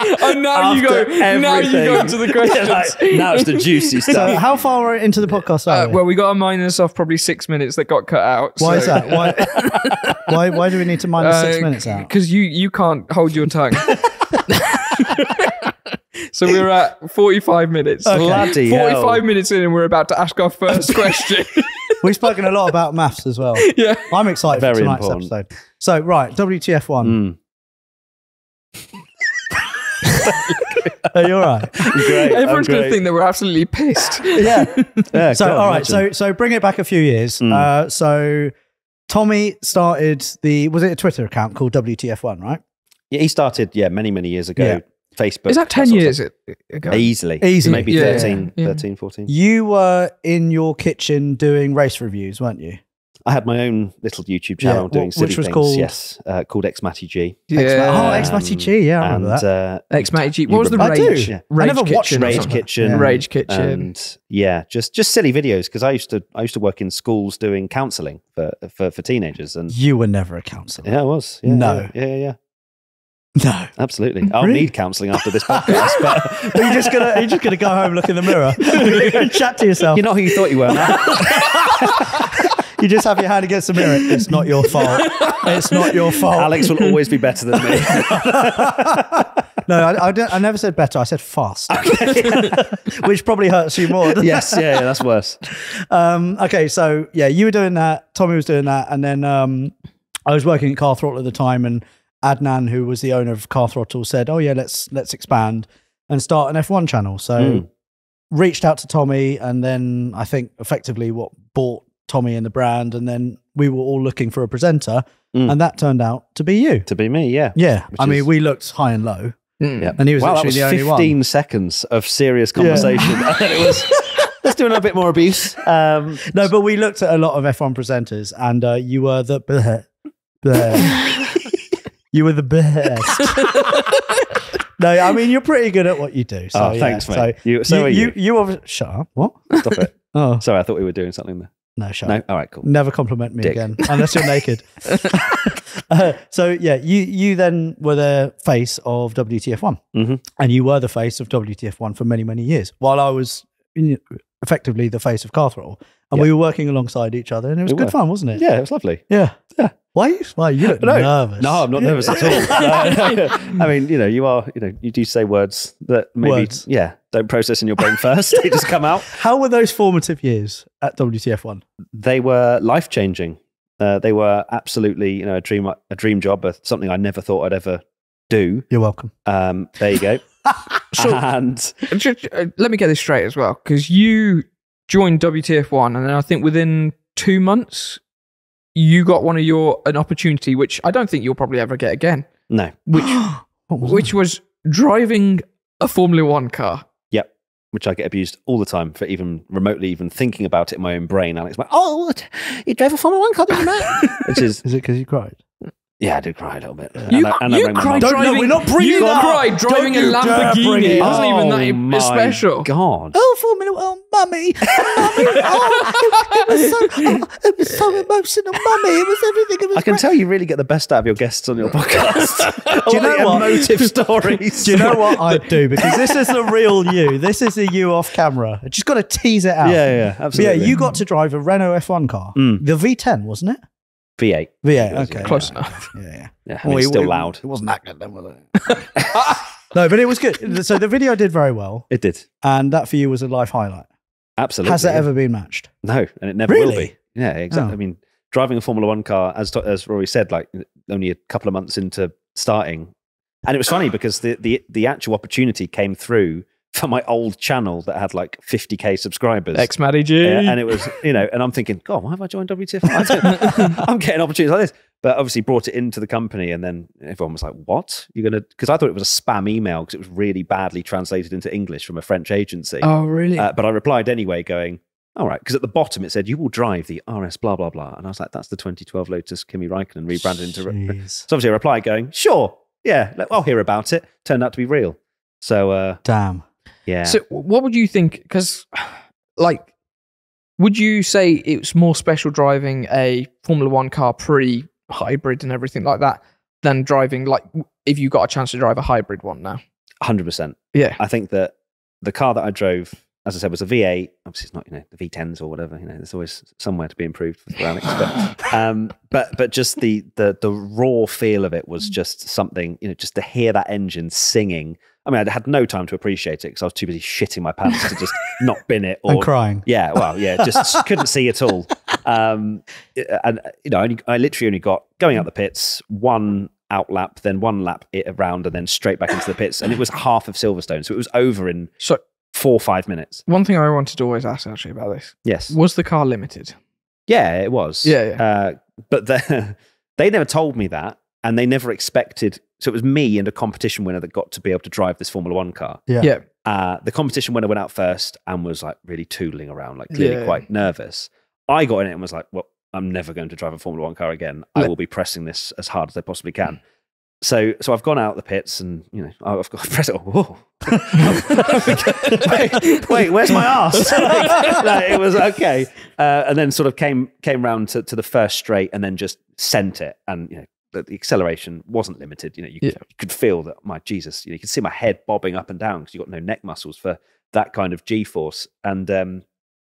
oh, now you go. After Now you go to the questions. Like, now it's the juicy so, stuff. how far into the podcast are Uh, we? well, we got a minus of probably six minutes that got cut out. why is that? Why, why, why do we need to minus Uh, six minutes out? Because you you can't hold your tongue. so we're at 45 minutes. Bloody 45 hell. minutes in, and we're about to ask our first question. We've spoken a lot about MAFS as well. yeah. I'm excited Very for tonight's important. episode. So, right, WTF1. Mm. Are you all right? Great. Everyone's going to think that we're absolutely pissed. yeah. Yeah, So, all right. imagine. So, so bring it back a few years. Mm. Uh, so, Tommy started the was it a Twitter account called WTF1, right? yeah, he started yeah many many years ago. Yeah. Facebook. Is that 10 sort of years ago? Easily. Easily. Maybe Yeah, 13, yeah. 13, 14. You were in your kitchen doing race reviews, weren't you? I had my own little YouTube channel wh- doing which silly was things. called- Yes, uh, called X Matty G. Yeah. Oh, X Matty G. Yeah, I and remember that. uh, X Matty G. What was the remember- I do. Rage? I never watched Kitchen or Rage. Kitchen. Yeah. Rage Kitchen. and yeah, just just silly videos because I used to I used to work in schools doing counselling for, for for teenagers and You were never a counsellor. yeah, I was. Yeah, No. yeah, yeah, yeah, No. absolutely. I'll Really? need counselling after this podcast, but Are you just gonna are you just gonna go home, look in the mirror, and chat to yourself? you're not who you thought you were. You just have your hand against the mirror. It's not your fault. It's not your fault. Alex will always be better than me. No, I, I, don't- I never said better. I said fast, okay. which probably hurts you more. yes, yeah, yeah, that's worse. Um, okay, so yeah, you were doing that. Tommy was doing that, and then um, I was working at Car Throttle at the time, and Adnan, who was the owner of Car Throttle, said, "Oh yeah, let's let's expand and start an F1 channel." So Mm. reached out to Tommy, and then I think effectively what bought Tommy and the brand, and then we were all looking for a presenter, Mm. and that turned out to be you. To be me, yeah. Yeah, Which I mean, we looked high and low, Mm. Yeah. and he was wow, that was the only one. 15 seconds of serious conversation. and then it was, let's do a little bit more abuse. Um, No, but we looked at a lot of F1 presenters, and uh, you were the bleh, bleh. you were the best. no, I mean you're pretty good at what you do. So, oh, yeah. thanks, So mate. you, so you, are you, you. you, obvi- shut up. What? Stop it. Oh Sorry, I thought we were doing something there. No, shut No? up. All right, cool. Never compliment me Dick. again unless you're naked. uh, so yeah, you you then were the face of WTF1, Mhm. and you were the face of WTF1 for many many years, while I was effectively the face of Car Throttle, and Yeah. we were working alongside each other, and it was We good were. fun, wasn't it? Yeah, it was lovely. Yeah. Yeah. Why? you- Why you look No. nervous? No, I'm not nervous at all. No, I mean, you know, you are, you know, you do say words that maybe, Words. yeah, don't process in your brain first. they just come out. How were those formative years at WTF1? They were life changing. Uh, they were absolutely, you know, a dream, a dream job, uh, something I never thought I'd ever do. You're welcome. Um, there you go. and Ju- ju- uh, let me get this straight as well, because you joined WTF1, and then I think within two months, you got one of your an opportunity, which I don't think you'll probably ever get again, no, which was which was driving a Formula One car. yep, which I get abused all the time for even remotely even thinking about it in my own brain. Alex, went, oh, Oh, you drove a Formula One car, didn't you, Matt? which is, Is it because you cried? Yeah, I did cry a little bit. You, And I- and I you rang my cried mum. Don't- no, we're not bringing you that up. cried driving Don't a you Lamborghini. it it wasn't even Oh that my special. God. Oh, Formula One, mummy, mummy. Oh, it, it was so, oh, it was so emotional, mummy. It was everything. It was I can great. tell you really get the best out of your guests on your podcast. Do you know the what? emotive stories. Do you know what I'd do? Because this is the real you. This is the you off camera. I just got to tease it out. Yeah, yeah, But yeah, you got to drive a Renault F1 car, Mm. the V10, wasn't it? V8. V8. Yeah, Okay. Uh, close yeah, enough. Yeah, yeah. Yeah, I Well, it's still it- loud. It wasn't that good then, was it? no, but it was good. So the video did very well, It did. and that for you was a life highlight. Absolutely. Has it ever been matched? No, and it never will be. Yeah, exactly. Oh. I mean, driving a Formula One car, as as Rory said, like only a couple of months into starting, and it was funny because the the the actual opportunity came through for my old channel that had like 50k subscribers. X Matty G. Yeah, and it was, you know, and I'm thinking, God, why have I joined WTF? I'm getting opportunities like this. But obviously brought it into the company, and then everyone was like, What? You're going to, because I thought it was a spam email because it was really badly translated into English from a French agency. oh, really? Uh, but I replied anyway, going, all right, because at the bottom it said, you will drive the RS blah, blah, blah. And I was like, that's the 2012 Lotus Kimi Raikkonen rebranded into. Jeez. So obviously I replied going, sure, yeah, I'll hear about it. Turned out to be real. So, uh, Damn. Yeah. So, what would you think? Because, like, would you say it's more special driving a Formula One car pre hybrid and everything like that than driving, like, if you got a chance to drive a hybrid one now? 100%. Yeah. I think that the car that I drove, as I said, was a V8. Obviously, it's not you know the V10s or whatever. You know, there's always somewhere to be improved for Alex. But um, but but just the the the raw feel of it was just something. You know, just to hear that engine singing. I mean, I had no time to appreciate it because I was too busy shitting my pants to just not bin it or And crying. yeah, well, yeah, just couldn't see at all. Um, and you know, I, only, I literally only got going out the pits, one out lap, then one lap it around, and then straight back into the pits, and it was half of Silverstone, so it was over in So, four or five minutes. one thing I wanted to always ask actually about this Yes, was the car limited? yeah, it was. Yeah, yeah. Uh, but the, they never told me that, and they never expected. So it was me and a competition winner that got to be able to drive this Formula One car. Yeah. Yeah. Uh, the competition winner went out first and was like really tootling around, like clearly Yeah. quite nervous. I got in it and was like, well, I'm never going to drive a Formula One car again. I will be pressing this as hard as I possibly can. So, so I've gone out the pits and you know I've got to press it. Whoa. wait, wait, where's my ass? like, like, it was okay, uh, and then sort of came came round to, to the first straight and then just sent it, and you know the, the acceleration wasn't limited. You know, you, Yeah. you could feel that my Jesus, you know, you could see my head bobbing up and down because you've got no neck muscles for that kind of G force, and um,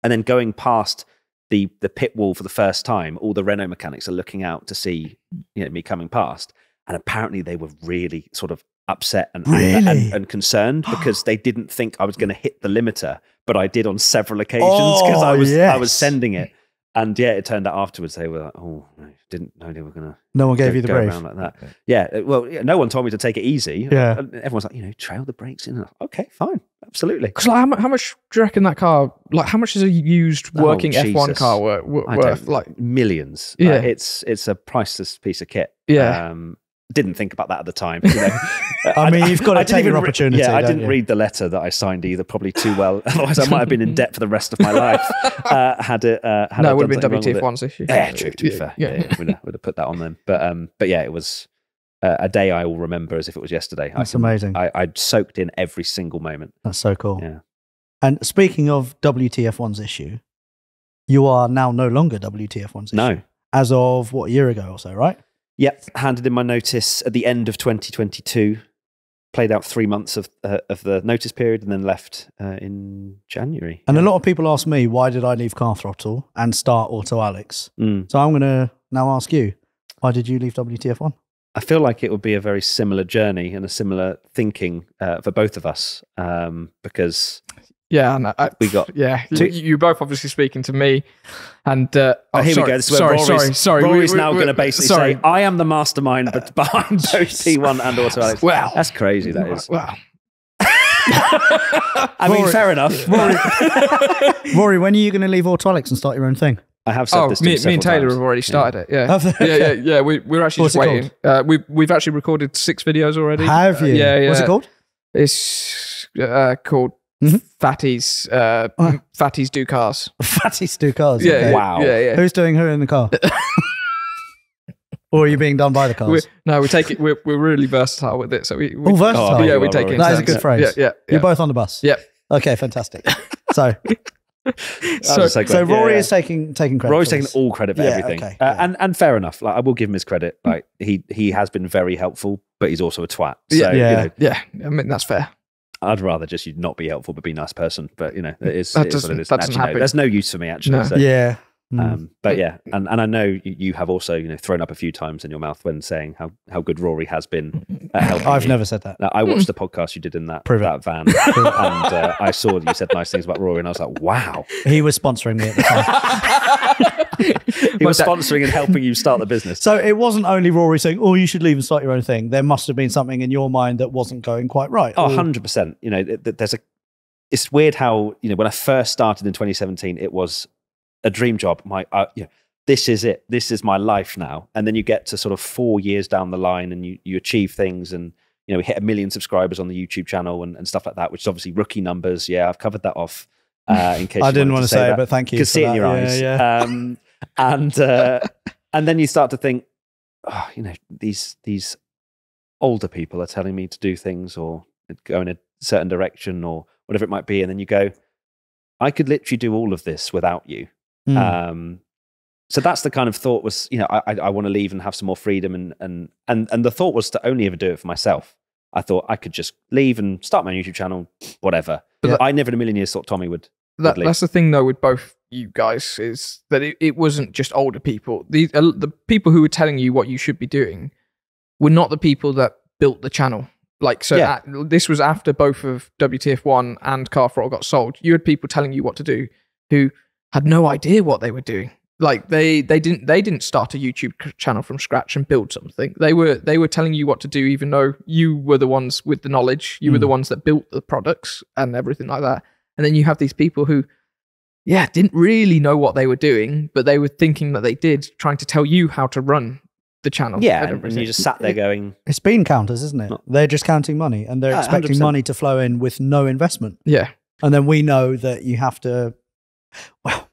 and then going past the the pit wall for the first time, all the Renault mechanics are looking out to see you know me coming past, and apparently they were really sort of upset and Really? and, and concerned because they didn't think I was going to hit the limiter, but I did on several occasions because I Oh, was I was sending it, and yeah, it turned out afterwards they were like, oh, no, didn't know they were going to No one gave go, you the go brief. around like that. Yeah, uh, well, yeah, no one told me to take it easy. Yeah. And everyone's like, you know, trail the brakes in. Okay, fine, absolutely. Because like, how, how much do you reckon that car? Like, how much is a used Oh, working F1 car wor- wor- worth? Like, millions. Yeah. Uh, it's it's a priceless piece of kit. Yeah. Um, didn't think about that at the time. You know? I mean, you've got to I take your re- opportunity, yeah, I didn't you? read the letter that I signed either, probably too well. Otherwise, I might have been in debt for the rest of my life. Uh, had it, uh, had no, it would have been with. WTF1's issue. Yeah, true. To be fair, Yeah. yeah, yeah, would, have, would have put that on them. But um, but yeah, it was uh, a day I will remember as if it was yesterday. That's I can, amazing. I, I soaked in every single moment. That's so cool. Yeah. And speaking of WTF1's issue, you are now no longer WTF1's issue. No. As of what, a year ago or so, right? Yep, handed in my notice at the end of 2022. Played out three months of uh, of the notice period and then left uh, in January. And a lot of people ask me, why did I leave Car Throttle and start Auto Alex? Mm. So I'm going to now ask you, why did you leave WTF1? I feel like it would be a very similar journey and a similar thinking uh, for both of us um, because Yeah, and I, we got yeah. Two- You, you're both obviously speaking to me, and uh, Oh, oh, here sorry, we go. This is where sorry, Rory's, sorry, sorry. We- Rory's we- now going to basically sorry. say, "I am the mastermind but behind both P1 and Auto Alex." Well, That's crazy. That is. Well, I mean, Rory- fair enough. Rory, when are you going to leave Auto Alex and start your own thing? I have said oh, this me, me and Taylor times. have already started it. Yeah, Have yeah, yeah, yeah. We, we're actually What's just waiting. Uh, we've we've actually recorded six videos already. Have Uh, you? yeah, yeah. What's it called? It's uh, called Mhm. Fatties. Uh, Oh. Fatties do cars. Fatty Stu Cars. Yeah, okay. Wow. Yeah, yeah. Who's doing who in the car? or are you being done by the We're, cars? no, we take it. We're, we're really versatile with it. So we, we Oh, versatile. Oh, yeah, we are, take Rory. it. That is a good phrase. Yeah, yeah. You're both on the bus. Yep. Okay, fantastic. So, So, so so Yeah, Rory yeah. is taking taking credit. Rory's taking all credit for Yeah, everything, okay, uh, yeah. and and fair enough. Like I will give him his credit. Like he he has been very helpful, but he's also a twat. So Yeah. you Yeah. know, yeah, I mean that's fair. I'd rather just you not be helpful, but be a nice person. But you know, it is, That it is what doesn't- it is. that doesn't Actually, no, happen. there's no use for me actually. No. So. Yeah. Mm. Um, but yeah, and, and I know you, you have also you know thrown up a few times in your mouth when saying how, how good Rory has been at helping. I've you. never said that. Now, I watched the podcast you did in that Prove it. that van, and uh, I saw that you said nice things about Rory, and I was like, wow, He was sponsoring me at the time. he was sponsoring and helping you start the business. so it wasn't only Rory saying, "Oh, you should leave and start your own thing." There must have been something in your mind that wasn't going quite right. Oh, Or- 100%. You know, th- th- there's a, it's weird how, you know, when I first started in 2017, it was a dream job. My, uh, you know, this is it. This is my life now. And then you get to sort of four years down the line and you, you achieve things and, you know, we hit a million subscribers on the YouTube channel and, and stuff like that, which is obviously rookie numbers. Yeah, I've covered that off uh, in case I you didn't want to say, it, but thank you. You can see it in your Yeah, eyes. Yeah. Um, and, uh, and then you start to think, oh, you know, these, these older people are telling me to do things or go in a certain direction or whatever it might be. And then you go, I could literally do all of this without you. Mm. Um, so that's the kind of thought was, you know, I, I, I want to leave and have some more freedom. And, and, and, and the thought was to only ever do it for myself. I thought I could just leave and start my YouTube channel, whatever. But But I never in a million years thought Tommy would. That, Lovely. that's the thing, though, with both you guys is that it, it wasn't just older people. The uh, the people who were telling you what you should be doing were not the people that built the channel. Like so, Yeah. at- this was after both of WTF one and Car got sold. You had people telling you what to do who had no idea what they were doing. Like they they didn't they didn't start a YouTube channel from scratch and build something. They were they were telling you what to do, even though you were the ones with the knowledge. You were the mm. ones that built the products and everything like that. And then you have these people who, yeah, didn't really know what they were doing, but they were thinking that they did, trying to tell you how to run the channel. Yeah. and And, and you just sat there going, It's bean counters, isn't it? No. They're just counting money and they're Yeah, expecting 100%. money to flow in with no investment. yeah, And then we know that you have to, well,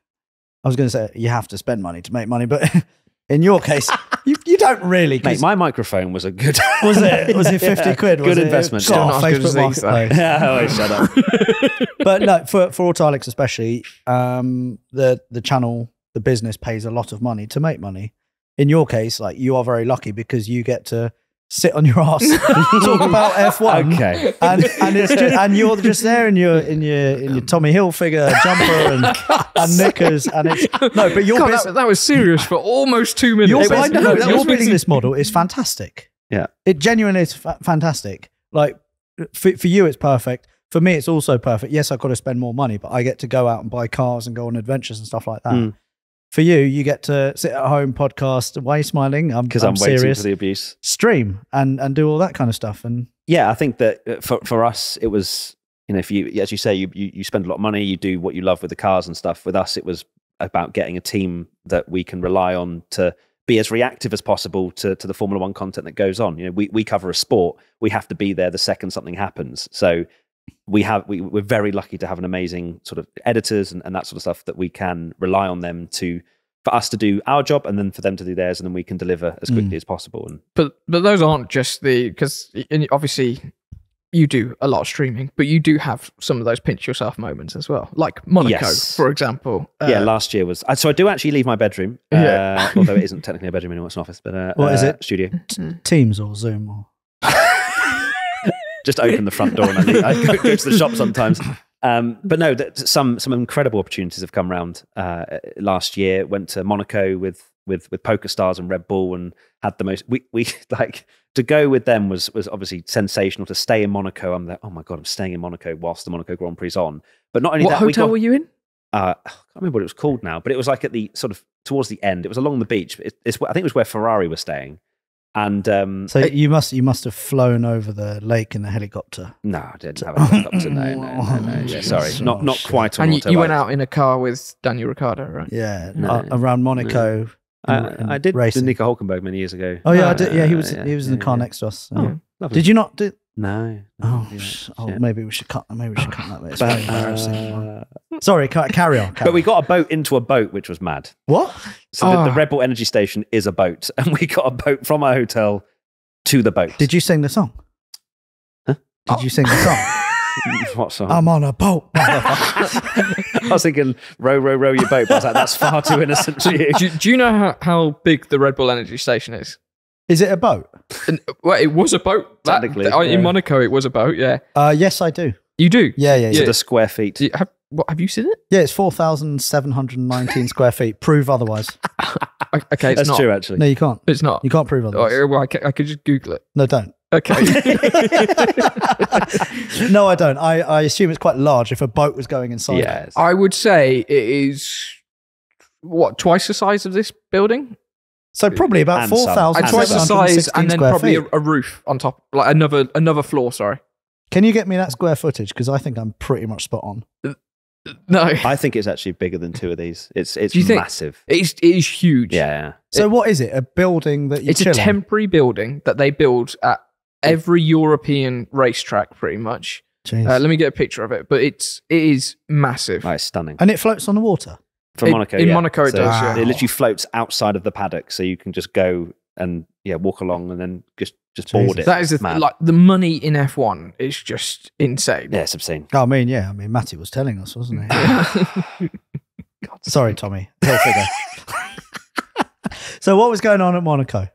I was going to say you have to spend money to make money, but in your case, you, you don't really. mate, my microphone was a good. was it was it 50 Yeah. quid? Was Good it? investment. Still not as good as Facebook. Marketplace. yeah, oh, shut up. but no, for for Auto Alex especially, um, the the channel, the business pays a lot of money to make money. In your case, like you are very lucky because you get to sit on your ass, talk about F one, Okay. and and it's just, and you're just there in your in your in your Tommy Hilfiger jumper and, and knickers, and it's no, but your God, business. that, that was serious for almost two minutes. Your, It was- I know, no, your business business. model is fantastic. Yeah. It genuinely is fa- fantastic. Like for, for you, it's perfect. For me, it's also perfect. Yes, I've got to spend more money, but I get to go out and buy cars and go on adventures and stuff like that. Mm. For you, you get to sit at home, podcast. Why are you smiling? I'm, Because I'm, I'm, waiting serious. for the abuse. Stream and and do all that kind of stuff. And yeah, I think that uh, for for us, it was you know if you as you say you, you you spend a lot of money, you do what you love with the cars and stuff. With us, it was about getting a team that we can rely on to be as reactive as possible to to the Formula One content that goes on. You know, we we cover a sport, we have to be there the second something happens. So we have we, we're very lucky to have an amazing sort of editors and, and that sort of stuff that we can rely on them to for us to do our job and then for them to do theirs and then we can deliver as quickly as possible and but but those aren't just the because obviously you do a lot of streaming, but you do have some of those pinch yourself moments as well, like Monaco, Yes. for example. yeah, Uh, last year was. So I do actually leave my bedroom, uh, although it isn't technically a bedroom anymore; it's an office. But uh, What is uh, it? Studio. t- Teams or Zoom or Just open the front door and I, leave, I go, go to the shop sometimes. Um, but no, that some some incredible opportunities have come around uh, last year. Went to Monaco with with with PokerStars and Red Bull and had the most. We we like to go with them was was obviously sensational. To stay in Monaco, I'm like, oh my god, I'm staying in Monaco whilst the Monaco Grand Prix is on. But not only what that, we hotel got, were you in? uh, I can't remember what it was called now, but it was like at the sort of towards the end. It was along the beach. It, it's I think it was where Ferrari was staying. And um, so you must you must have flown over the lake in the helicopter. no, I didn't have a helicopter. No, no, no, no. Yeah, sorry, Jesus. not not quite on And you, you went out in a car with Daniel Ricciardo, right? Yeah, No. uh, around Monaco. I, in- in I did racing. with Nico Hulkenberg many years ago. Oh yeah, I Uh, did. Yeah, he was yeah, he was in the car yeah. next to us. Oh, yeah. lovely. Did you not do? No. Oh, yeah, sh- oh shit. maybe we should cut. Maybe we should cut that bit. It's But, very embarrassing. uh, Sorry, carry on. Carry but we got a boat into a boat, which was mad. what? So the, the Ah. Red Bull Energy Station is a boat, and we got a boat from our hotel to the boat. Did you sing the song? Huh? Did you sing the song? what song? I'm on a boat. I was thinking, row, row, row your boat. But I was like, that's far too innocent for you. do, do you know how, how big the Red Bull Energy Station is? Is it a boat? And, well, it was a boat. That- Technically, th- in. Monaco, it was a boat. Yeah, Uh, yes, I do. you do. Yeah, yeah, To yeah. the square feet. You- have, What have you seen it? Yeah, it's 4,719 square feet. Prove otherwise. Okay, it's That's not. true, actually. No, you can't. It's not. You can't prove Oh, otherwise. well, I, ca- I could just Google it. No, don't. Okay. no, I don't. I, I assume it's quite large if a boat was going inside. Yeah. it's- I would say it is what twice the size of this building. So probably about four thousand. And twice the size, and then probably a, a roof on top, like another another floor. Sorry. Can you get me that square footage? Because I think I'm pretty much spot on. Uh, no, I think it's actually bigger than two of these. It's it's Do you think- massive. it's it is huge. Yeah. So what is it? A building that you it's a chill on? temporary building that they build at every European racetrack, pretty much. Uh, let me get a picture of it, but it's it is massive. Oh, it's stunning. and it floats on the water. For It- Monaco. in yeah. Monaco it So does, yeah. It literally floats outside of the paddock, so you can just go and yeah, walk along and then just just board Jesus. it. that is the th- Mad. like the money in F1 is just insane. yeah, it's obscene. Oh, I mean, yeah. I mean, Matty was telling us, wasn't he? Sorry, Tommy. Hilfiger. so what was going on at Monaco?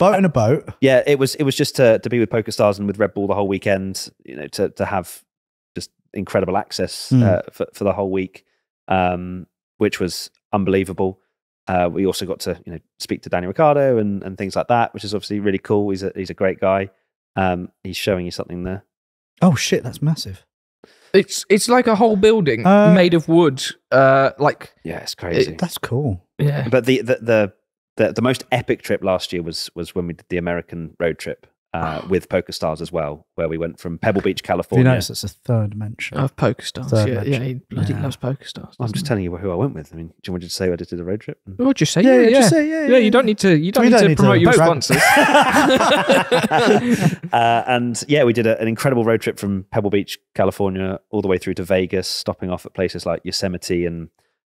Boat in a boat. Yeah, it was it was just to to be with PokerStars and with Red Bull the whole weekend. You know, to to have just incredible access Mm. uh, for for the whole week, um, which was unbelievable. Uh, we also got to you know speak to Danny Ricciardo and and things like that, which is obviously really cool. He's a he's a great guy. Um, he's showing you something there. Oh shit, that's massive. It's it's like a whole building Uh, made of wood. Uh, like Yeah, it's crazy. That's cool. yeah, but the, the the the the most epic trip last year was was when we did the American road trip uh, with PokerStars as well, where we went from Pebble Beach, Have you California. noticed it's a third mention? of PokerStars. Third Yeah, mention. yeah, he bloody Yeah. loves PokerStars. I'm just telling you who I went with. I mean, do you want me to say I just did a road trip? Oh, just say yeah, yeah, just say, yeah, yeah. You don't need to. You don't need don't to need to promote your brag. sponsors. uh, and yeah, we did a, an incredible road trip from Pebble Beach, California, all the way through to Vegas, stopping off at places like Yosemite and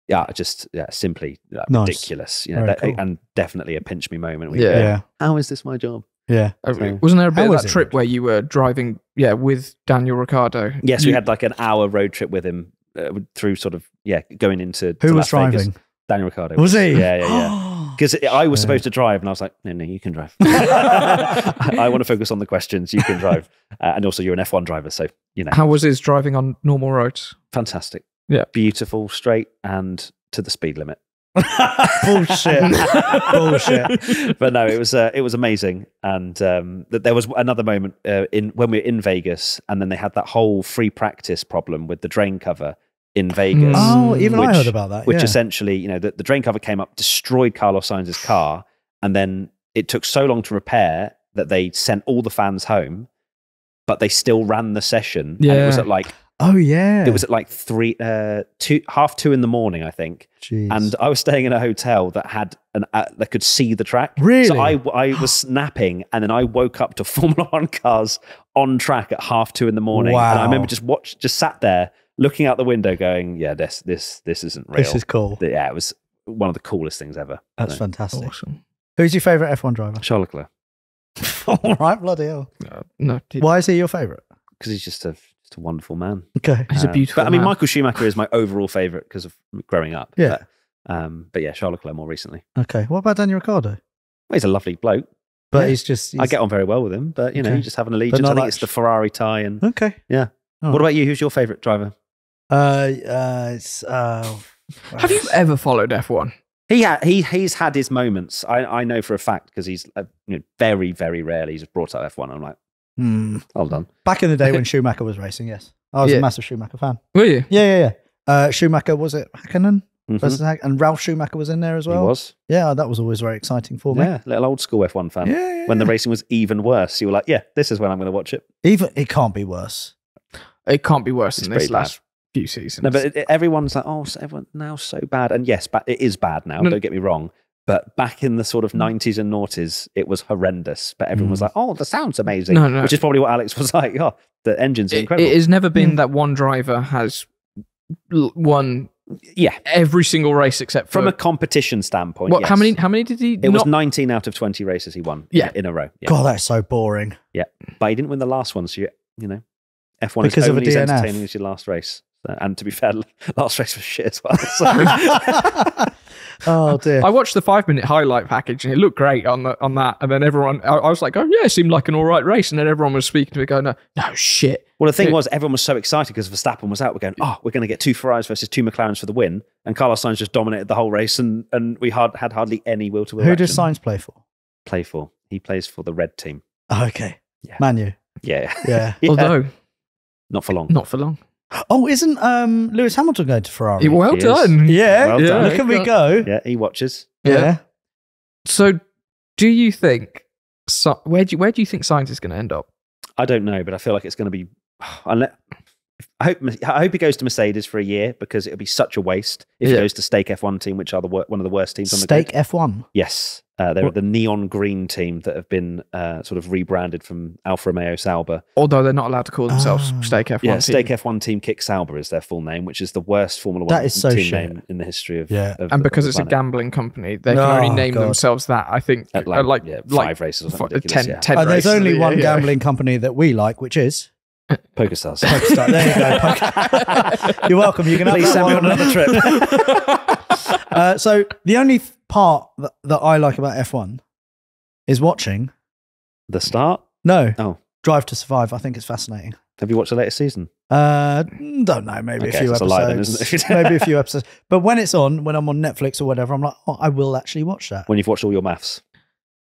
yeah, just yeah, simply yeah, Nice. ridiculous. You know, that- cool. and definitely a pinch me moment. Yeah. go, Yeah. How is this my job? Yeah. Uh, So- Wasn't there a bit How of that trip Rich? where you were driving? Yeah, with Daniel Ricciardo. Yes, we had like an hour road trip with him uh, through sort of yeah, going into Who to was Las Vegas. driving? Daniel Ricciardo. Was he? Yeah, yeah, yeah. Because I was supposed to drive, and I was like, "No, no, you can drive. I want to focus on the questions. You can drive, uh, and also you're an F1 driver, so you know, How was his driving on normal roads? fantastic. Yeah. beautiful, straight, and to the speed limit. Bullshit. Bullshit. but no, it was uh, it was amazing, and um, th- there was another moment uh, in when we were in Vegas, and then they had that whole free practice problem with the drain cover in Vegas. Oh, even I Which- heard about that. which yeah. essentially, you know, the, the drain cover came up, destroyed Carlos Sainz's car, and then it took so long to repair that they sent all the fans home, but they still ran the session. And it was at like oh yeah. it was at like three, uh, two, half two in the morning, I think. Jeez. And I was staying in a hotel that had an uh, that could see the track. Really? So I I was snapping, and then I woke up to Formula One cars on track at half two in the morning. Wow. And I remember just watch, just sat there looking out the window, going, "Yeah, this this this isn't real." this is cool. yeah, it was one of the coolest things ever. That's So, fantastic. Awesome. Who's your favourite F1 driver? Charles Leclerc All right, bloody hell. Uh, no, Why is he your favourite? because he's just a just a wonderful man. Okay. he's a Um, beautiful. But I mean, man. Michael Schumacher is my overall favorite because of growing up. Yeah. But, um, but yeah, Charles Leclerc more recently. Okay. What about Daniel Ricciardo? Well, he's a lovely bloke. But Yeah. he's just. I get on very well with him, but you know, Okay. you just have an allegiance. I think like it's the Ferrari tie. And Okay. Yeah. All what right. about you? Who's your favorite driver? Uh, uh, it's. Uh, Have you ever followed F1? He ha- he he's had his moments. I, I know for a fact because he's uh, you know, very very rarely he's brought up F1. I'm like, Hmm. hold on. Back in the day when Schumacher was racing, yes. I was Yeah. a massive Schumacher fan. Were you? Yeah, yeah, yeah. Uh, Schumacher, was it Hakkinen? Mhm. versus Hack- And Ralf Schumacher was in there as well. he was. Yeah, that was always very exciting for me. Yeah, little old school F1 fan. Yeah, yeah, When the yeah. racing was even worse, you were like, yeah, this is when I'm going to watch it. Even it can't be worse. It can't be worse It's than this pretty bad. last few seasons. No, but it, it- everyone's like, oh, so everyone now so bad. And yes, but it is bad now. No. Don't get me wrong. But back in the sort of 90s and noughties, it was horrendous. But everyone was Mm. like, oh, the sound's amazing. No, no. Which is probably what Alex was like. Oh, the engine's it, incredible. it has never been Hmm. that one driver has l- won yeah. every single race except for From a competition standpoint. what? How many? How many did he? It was 19 out of 20 races he won Yeah. in a row. Yeah. God, that's so boring. Yeah but he didn't win the last one. So, you, you know, F1 Because is of a only as DNF. entertaining as your last race. So, and to be fair, last race was shit as well. So. oh dear. I watched the five minute highlight package and it looked great on the, on that. And then everyone, I, I was like, oh yeah, it seemed like an all right race. And then everyone was speaking to me, going, no, no shit. Well, the thing It- was, everyone was so excited because Verstappen was out. We're going, oh, we're going to get two Ferraris versus two McLarens for the win, and Carlos Sainz just dominated the whole race, and and we had had hardly any will to will. Who does Sainz play for? play for? He plays for the red team. Oh, okay. Yeah. Manu. Yeah, Yeah. Yeah. Although, not for long. not for long. Oh, isn't um Lewis Hamilton going to Ferrari? well He is. done. yeah. Well Yeah. done. Look at me go. Yeah, he watches. Yeah. So, do you think, so, where, do you, where do you think Sainz is going to end up? I don't know, but I feel like it's going to be. Unless, I hope I hope he goes to Mercedes for a year because it'll be such a waste if he goes to Stake F1 team, which are the wor- one of the worst teams on the Stake grid. F1. Yes, uh, they're What- the neon green team that have been uh, sort of rebranded from Alfa Romeo Sauber. Although they're not allowed to call themselves Ah. Stake F1. Yeah, team. Stake F1 Team Kick Sauber is their full name, which is the worst Formula One That is so team shit. name in the history of. Yeah. of and because of it's the a gambling company, they can only Oh, name God. themselves that. I think At uh, like yeah, like five races or f- something 10, yeah. 10 Oh, there's only yeah, one yeah. gambling company that we like, which is Poker Stars. PokerStars. There you go. Poker- You're welcome. You can have Please that send me on another trip. Uh, so the only part that, that I like about F1 is watching. the start. No. Oh. Drive to Survive. I think it's fascinating. Have you watched the latest season? Uh, don't know. Maybe Okay, a few so it's a episodes. then, isn't it? maybe a few episodes. But when it's on, when I'm on Netflix or whatever, I'm like, oh, I will actually watch that. When you've watched all your MAFS.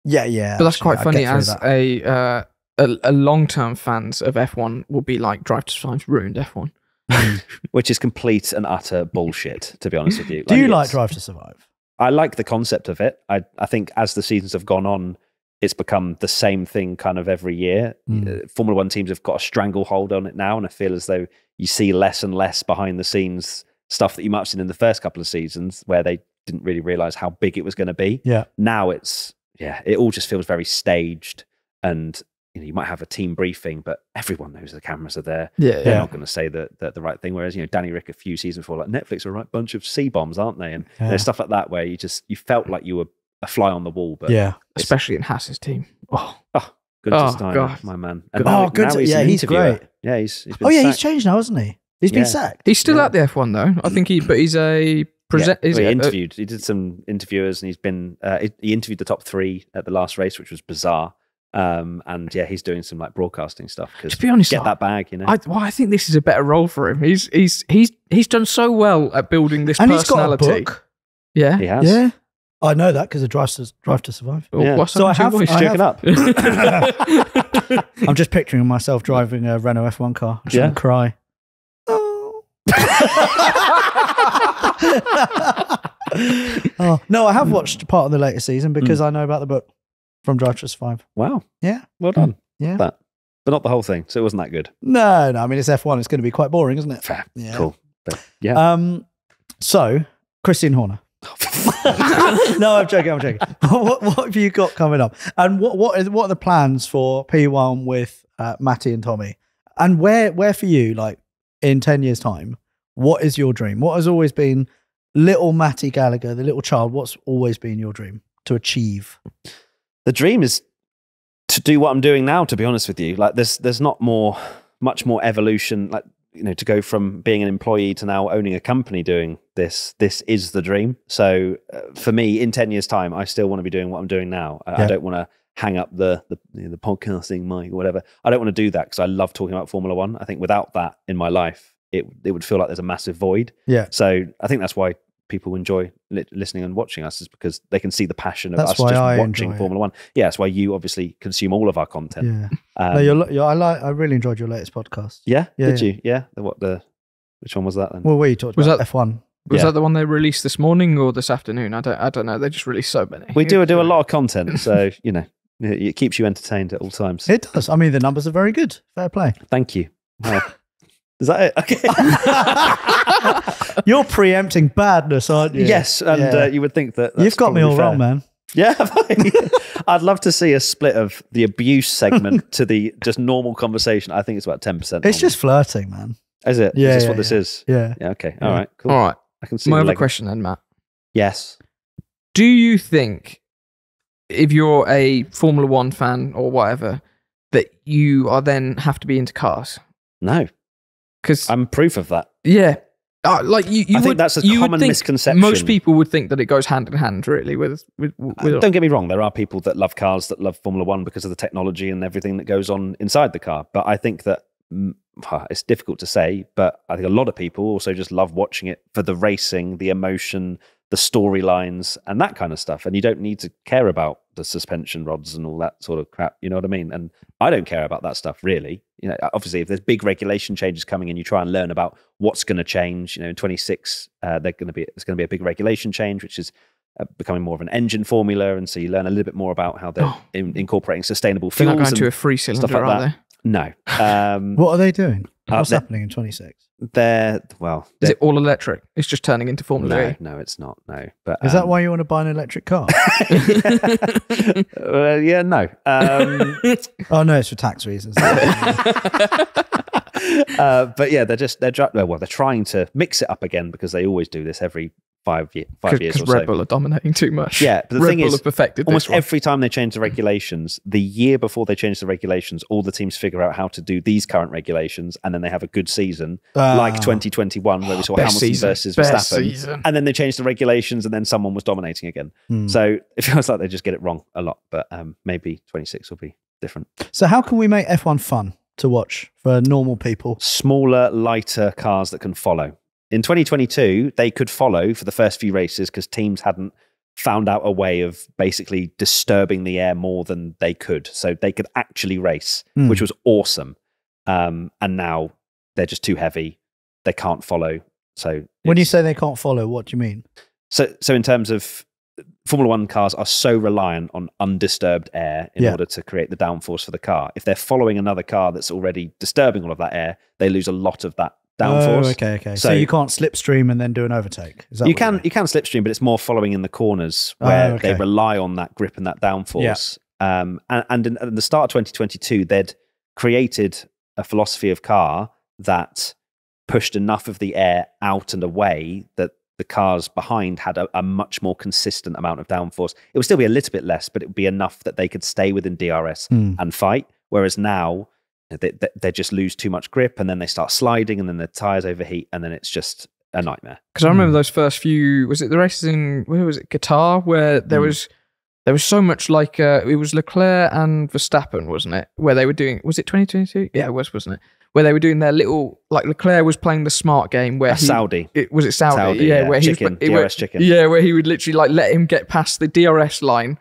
Yeah, yeah. But that's actually, quite funny as that. a, uh, a a long term fans of F1 will be like Drive to Survive ruined F1. which is complete and utter bullshit, to be honest with you. Do you like Drive to Survive? I like the concept of it. I, I think as the seasons have gone on, it's become the same thing kind of every year. Mm. Uh, Formula One teams have got a stranglehold on it now, and I feel as though you see less and less behind the scenes stuff that you might have seen in the first couple of seasons where they didn't really realize how big it was going to be. Yeah. Now it's, yeah, it all just feels very staged and you know, you might have a team briefing, but everyone knows the cameras are there. Yeah, They're Yeah. not going to say the, the the right thing. Whereas you know, Danny Ric a few seasons before, like Netflix are a right bunch of C bombs, aren't they? And Yeah. there's stuff like that where you just you felt like you were a fly on the wall. But yeah. especially in Haas's team. Oh, good Oh, to Steiner, God. my man. And Oh, now, good now he's yeah, he's great. Yeah, he's, he's been Oh yeah, he's changed now, hasn't he? He's been Yeah. sacked. he's still Yeah. at the F1 though. I think he, but he's a present. Yeah, well, he it a- interviewed. he did some interviewers, and he's been. Uh, he, he interviewed the top three at the last race, which was bizarre. Um, and yeah, he's doing some like broadcasting stuff because To be honest, get I- that bag, you know. I, well, I think this is a better role for him. He's he's he's he's done so well at building this and he's got a personality. book. Yeah. he has. Yeah. I know that because of Drive to, Drive to Survive. Well, Yeah. What's So I happened to have- your I voice? have- Joking. I'm just picturing myself driving a Renault F1 car. I shouldn't Yeah. cry. Oh. oh. No, I have watched part of the latest season because I know about the book from Drive to Survive. Wow. Yeah. Well done. Yeah. That, but not the whole thing. So it wasn't that good. No, no. I mean, it's F1. It's going to be quite boring, isn't it? Fair. Yeah. Cool. But yeah. Um. So, Christian Horner. no, I'm joking. I'm joking. what, what have you got coming up? And what what is what are the plans for P1 with uh, Matty and Tommy? And where where for you, like in ten years' time, what is your dream? What has always been little Matty Gallagher, the little child? What's always been your dream to achieve? The dream is to do what I'm doing now. To be honest with you, like there's there's not more much more evolution. Like you know, to go from being an employee to now owning a company doing this. This is the dream. So uh, for me, in ten years' time, I still want to be doing what I'm doing now. I, I don't want to hang up the the, you know, the podcasting mic or whatever. I don't want to do that because I love talking about Formula One. I think without that in my life, it it would feel like there's a massive void. Yeah. So I think that's why people enjoy li- listening and watching us is because they can see the passion of That's us why just I watching enjoy it. Formula One. Yeah, that's why you obviously consume all of our content. Yeah. Um, no, you're, you're, I like. I really enjoyed your latest podcast. yeah, Yeah, did yeah. you? Yeah. The, what the? Which one was that then? Well, where you talked Was about that- F1. Was Yeah. that the one they released this morning or this afternoon? I don't I don't know. They just released so many. we do do a lot of content, so you know it, it keeps you entertained at all times. It does. I mean, the numbers are very good. Fair play. Thank you. Well, is that it? Okay. You're preempting badness, aren't you? Yes, and Yeah. uh, you would think that that's You've got me all probably wrong, man. Yeah, I? I'd love to see a split of the abuse segment to the just normal conversation. I think it's about ten percent. It's just flirting, man. is it? Yeah, is this yeah, what this is? Yeah. Yeah. Okay. Yeah. All right. Cool. All right. I can see. My other leg- question then, Matt. Yes. Do you think if you're a Formula One fan or whatever, that you are then have to be into cars? No. Because I'm proof of that. yeah, uh, like you, you I think that's a would common misconception. Most people would think that it goes hand in hand, really, with with. with Uh, Don't get me wrong, there are people that love cars that love Formula One because of the technology and everything that goes on inside the car. But I think that mm, it's difficult to say, but I think a lot of people also just love watching it for the racing, the emotion, the storylines, and that kind of stuff. And you don't need to care about the suspension rods and all that sort of crap. You know what I mean? And I don't care about that stuff really. You know, obviously, if there's big regulation changes coming and you try and learn about what's going to change, you know, in 26, uh, they're going to be it's going to be a big regulation change, which is uh, becoming more of an engine formula, and so you learn a little bit more about how they're Oh. in, incorporating sustainable They're fuels. not going to a and free cylinder, like are that. they? No, um, What are they doing? Uh, What's they- happening in 26? they're well, Is they're, it all electric? It's just turning into Formula no, E. no, it's not. No, but Is that um, why you want to buy an electric car? uh, yeah, no. Um, oh no, it's for tax reasons. uh, but yeah, they're just they're dri- well, they're trying to mix it up again because they always do this every five year, five years Because or Red so. Bull are dominating too much. Yeah, but the Red thing Bull is, have perfected Almost this every time they change the regulations, the year before they change the regulations, all the teams figure out how to do these current regulations, and then they have a good season, like Ah. 2021, where we saw Hamilton season. versus Best Verstappen, season. and then they changed the regulations, and then someone was dominating again. Hmm. So it feels like they just get it wrong a lot. But um, maybe 26 will be different. So how can we make F1 fun to watch for normal people? Smaller, lighter cars that can follow. In 2022, they could follow for the first few races because teams hadn't found out a way of basically disturbing the air more than they could. So they could actually race, Hmm. which was awesome. Um, and now they're just too heavy. They can't follow. So When you say they can't follow, what do you mean? so, so in terms of Formula One cars are so reliant on undisturbed air in Yeah. order to create the downforce for the car. If they're following another car that's already disturbing all of that air, they lose a lot of that downforce. Oh, okay, okay. So, So- you can't slipstream and then do an overtake. Is that You can mean? you can slipstream, but it's more following in the corners Oh, where okay. they rely on that grip and that downforce. Um, and and in, at the start of 2022, they'd created a philosophy of car that pushed enough of the air out and away that the cars behind had a, a much more consistent amount of downforce. It would still be a little bit less, but it would be enough that they could stay within DRS Hmm. and fight. Whereas now, they, they, they just lose too much grip and then they start sliding and then the tires overheat and then it's just a nightmare. Because I remember Hmm. those first few. Was it the races in where was it Qatar where there Hmm. was there was so much like uh, it was Leclerc and Verstappen, wasn't it? Where they were doing was it 2022? Yeah, it was, wasn't it? Where they were doing their little like Leclerc was playing the smart game where he, Saudi. It, was it Saudi? Saudi, yeah, yeah. where he Chicken, was, where- DRS chicken. Yeah, where he would literally like let him get past the DRS line,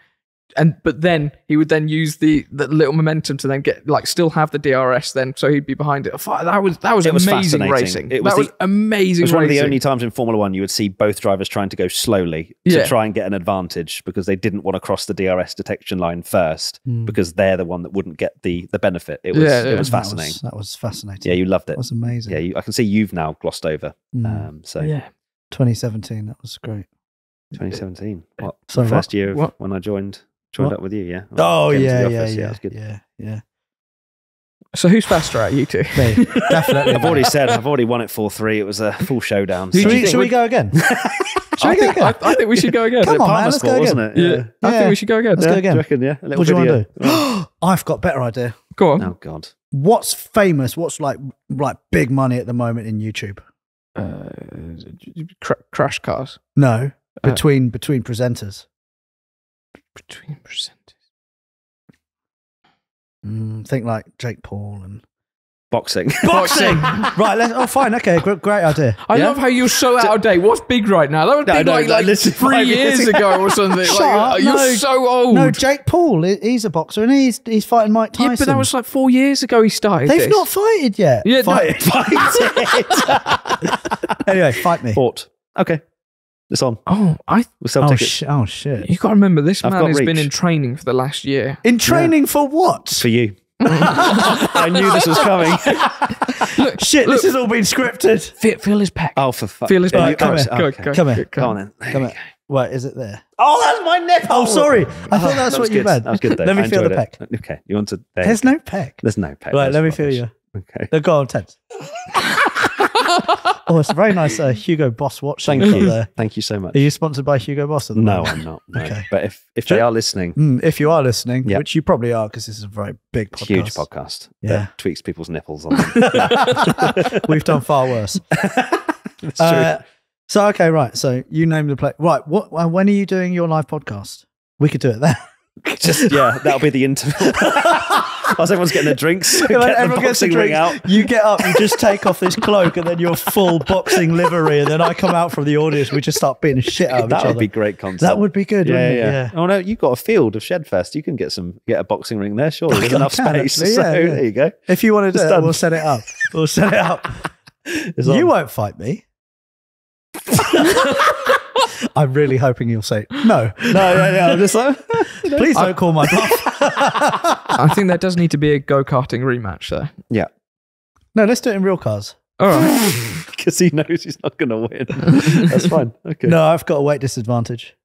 and but then he would then use the, the little momentum to then get like still have the DRS then, so he'd be behind it. That was that was It amazing fascinating. racing. It was that the- was amazing. It was one of the only times in Formula One you would see both drivers trying to go slowly to try and get an advantage because they didn't want to cross the DRS detection line first Hmm. because they're the one that wouldn't get the the benefit. It was Yeah, it yeah. was That fascinating. was, that was fascinating. yeah, you loved it. that was amazing. Yeah, you, I can see you've now glossed over. Hmm. Um, so Yeah. 2017, that was great. 2017, what Sorry, what? first year of What? when I joined joined What? up with you? Yeah. Oh Came to yeah, yeah, office, yeah, it was good. yeah, yeah. So who's faster at you two? Me, definitely. I've already said I've already won it four three. It was a full showdown. Who Should we, should we go again? Should I we go think, again? I, I think we should go again. Come on, man, let's sport, go again. wasn't it? Yeah, I think we should go again. Let's Yeah, go do again. you reckon, yeah? A little What do you want to do? I've got a better idea. Go on. Oh God. What's famous? What's like like big money at the moment in YouTube? Uh, cr- crash cars No, Uh, between between presenters. Between percent. Mm, think like Jake Paul and Boxing. Boxing. right. Let's, oh, fine. Okay, great, great idea. I Yeah? love how you're so out of date. What's big right now? That was No, big no, like, no, like listen, three years years ago or something. Shut Like, up, you're no. so old. No, Jake Paul. He's a boxer and he's he's fighting Mike Tyson. yeah, but that was like four years ago he started. They've this. not fighted yet. Yeah, no. fight, anyway, fight me. Fought. Okay. It's on. Oh, I. We'll sell Oh, tickets sh- oh shit! You got to remember this I've man got has been in training for the last year. In training for what? for you. I knew this was coming. Look, shit, this has all been scripted. Feel, feel his peck. Oh, for fuck. Feel his Yeah, peck. come oh, here. oh, Go, okay. go, Come here. Come on then. There Come here. go. Wait, is it there? Oh, that's my nipple. Oh, oh, sorry. I oh, thought that's that was what you good. meant. That was good. Though. Let me I feel the enjoyed peck. Okay, you want to? there There's no peck. There's no peck. Right, That's let me feel you. Okay. No, go on, tense. Oh, it's a very nice uh, Hugo Boss watch. Thank you. There. Thank you so much. Are you sponsored by Hugo Boss? At the No? I'm not. no. Okay. But if, if they are listening, Mm, if you are listening, Yeah. which you probably are, because this is a very big podcast. huge podcast Yeah. that tweaks people's nipples on them. We've done far worse. True. Uh, so okay, right. So you name the play. Right. What? uh, When are you doing your live podcast? We could do it there. Just yeah, that'll be the interval. Whilst everyone's getting their drinks, get When the everyone gets a boxing ring drink, out. You get up, you just take off this cloak, and then you're full boxing livery, and then I come out from the audience. We just start beating the shit out of That each would be great content. that would be good. yeah, wouldn't yeah. Oh no, you've got a field of Shedfest. You can get some, get a boxing ring there. Surely there's enough can, space. actually, so yeah, yeah. there you go. If you want to do it, we'll set it up. We'll set it up. You won't fight me. I'm really hoping you'll say no. No, yeah, yeah. I'm just like, Please don't call my bluff. I think there does need to be a go karting rematch there. yeah, no, let's do it in real cars. All right. because he knows he's not going to win. That's fine. Okay. No, I've got a weight disadvantage.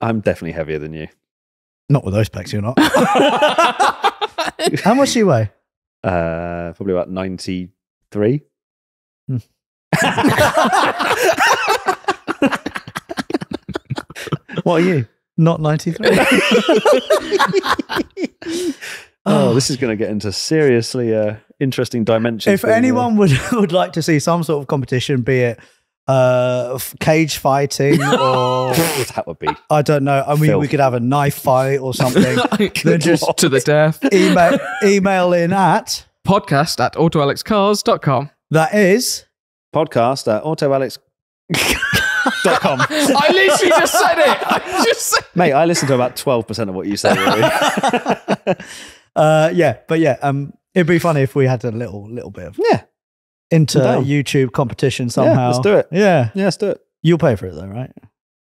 I'm definitely heavier than you. Not with those pecs, you're not. How much do you weigh? Uh, probably about ninety-three. Hmm. What are you? Not 93. Oh, this is going to get into seriously uh, interesting dimensions. if for you, anyone would would like to see some sort of competition, be it uh, cage fighting or that would be I don't know. I mean, we could have a knife fight or something. Then just to the death. email email in at Podcast at autoalexcars.com. that is podcast at autoalex.com. I literally just said it. I just said Mate, I listen to about 12% of what you say. Really. uh, yeah, but yeah, um, it'd be funny if we had a little little bit of yeah. into I'm down. YouTube competition somehow. let's do it. Yeah, Yeah, let's do it. you'll pay for it though, right?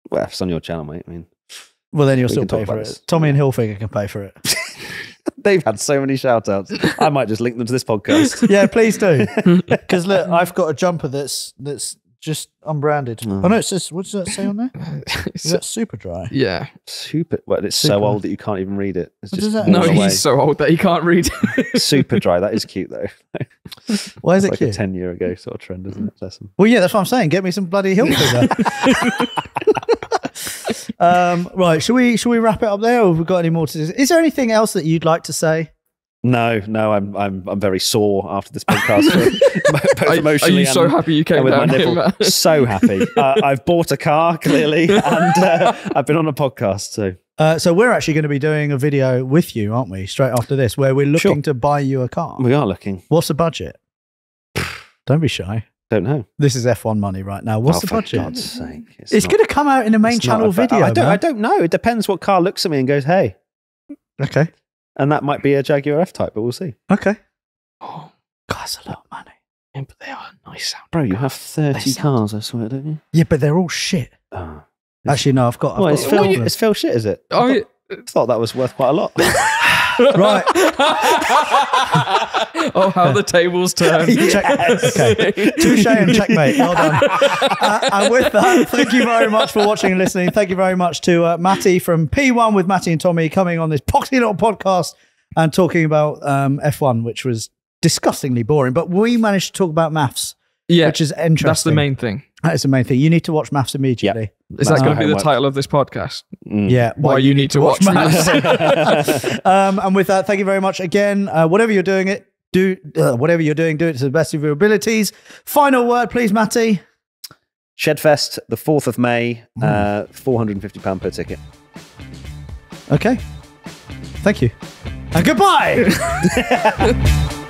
Well, if it's on your channel, mate. I mean, Well, then you'll We still can pay for it. this. Tommy and Hilfiger can pay for it. they've had so many shout outs. I might just link them to this podcast. yeah, please do. Because look, I've got a jumper that's that's just unbranded. Oh. Oh no, it says what does that say on there? Is that Superdry? yeah. Super. Well, it's Super. so old that you can't even read it. It's What just does that No, All away. he's so old that he can't read. Superdry. That is cute though. Why is It's it like a cute? ten year ago sort of trend, isn't it? Bless 'em. Well, yeah, that's what I'm saying. Get me some bloody Hilfiger. um, right, should we should we wrap it up there, or have we got any more to? Is there anything else that you'd like to say? No, no, I'm I'm I'm very sore after this podcast. both Are, are you so and- happy you came with my down here? nipple. So happy. Uh, I've bought a car clearly, and uh, I've been on a podcast. So Uh, so we're actually going to be doing a video with you, aren't we? Straight after this, where we're looking Sure. to buy you a car. we are looking. What's the budget? Don't be shy. Don't know. This is F1 money right now. What's Oh, the for budget? God's sake! It's, It's going to come out in the main it's channel a video. I don't. man. I don't know. It depends what car looks at me and goes, "Hey," Okay. And that might be a Jaguar F Type, but we'll see. Okay. Oh, Guys, a lot of money. yeah, but they are nice sound. Bro, you have thirty sound- cars. I swear, don't you? Yeah, but they're all shit. Oh. Actually, no, I've got. I've Well, got it's a Phil. problem. It's Phil shit, is it? Oh, yeah. I thought that was worth quite a lot. right. oh, how the tables turn. Check- Okay. Touche and checkmate. Well done. Uh, and with that, thank you very much for watching and listening. Thank you very much to uh, Matty from P1 with Matty and Tommy coming on this poxy little podcast and talking about um, F1, which was disgustingly boring. But we managed to talk about MAFS, Yeah, which is interesting. that's the main thing. That is the main thing. You need to watch MAFS immediately. Is That's that going to be the title of this podcast? Mm. Yeah. Why you need to watch MAFS. um, and with that, thank you very much again. Uh, whatever you're doing, it do uh, whatever you're doing, do it to the best of your abilities. Final word, please, Matty. Shedfest, the fourth of May, uh, four hundred and fifty pound per ticket. Okay. Thank you. And goodbye.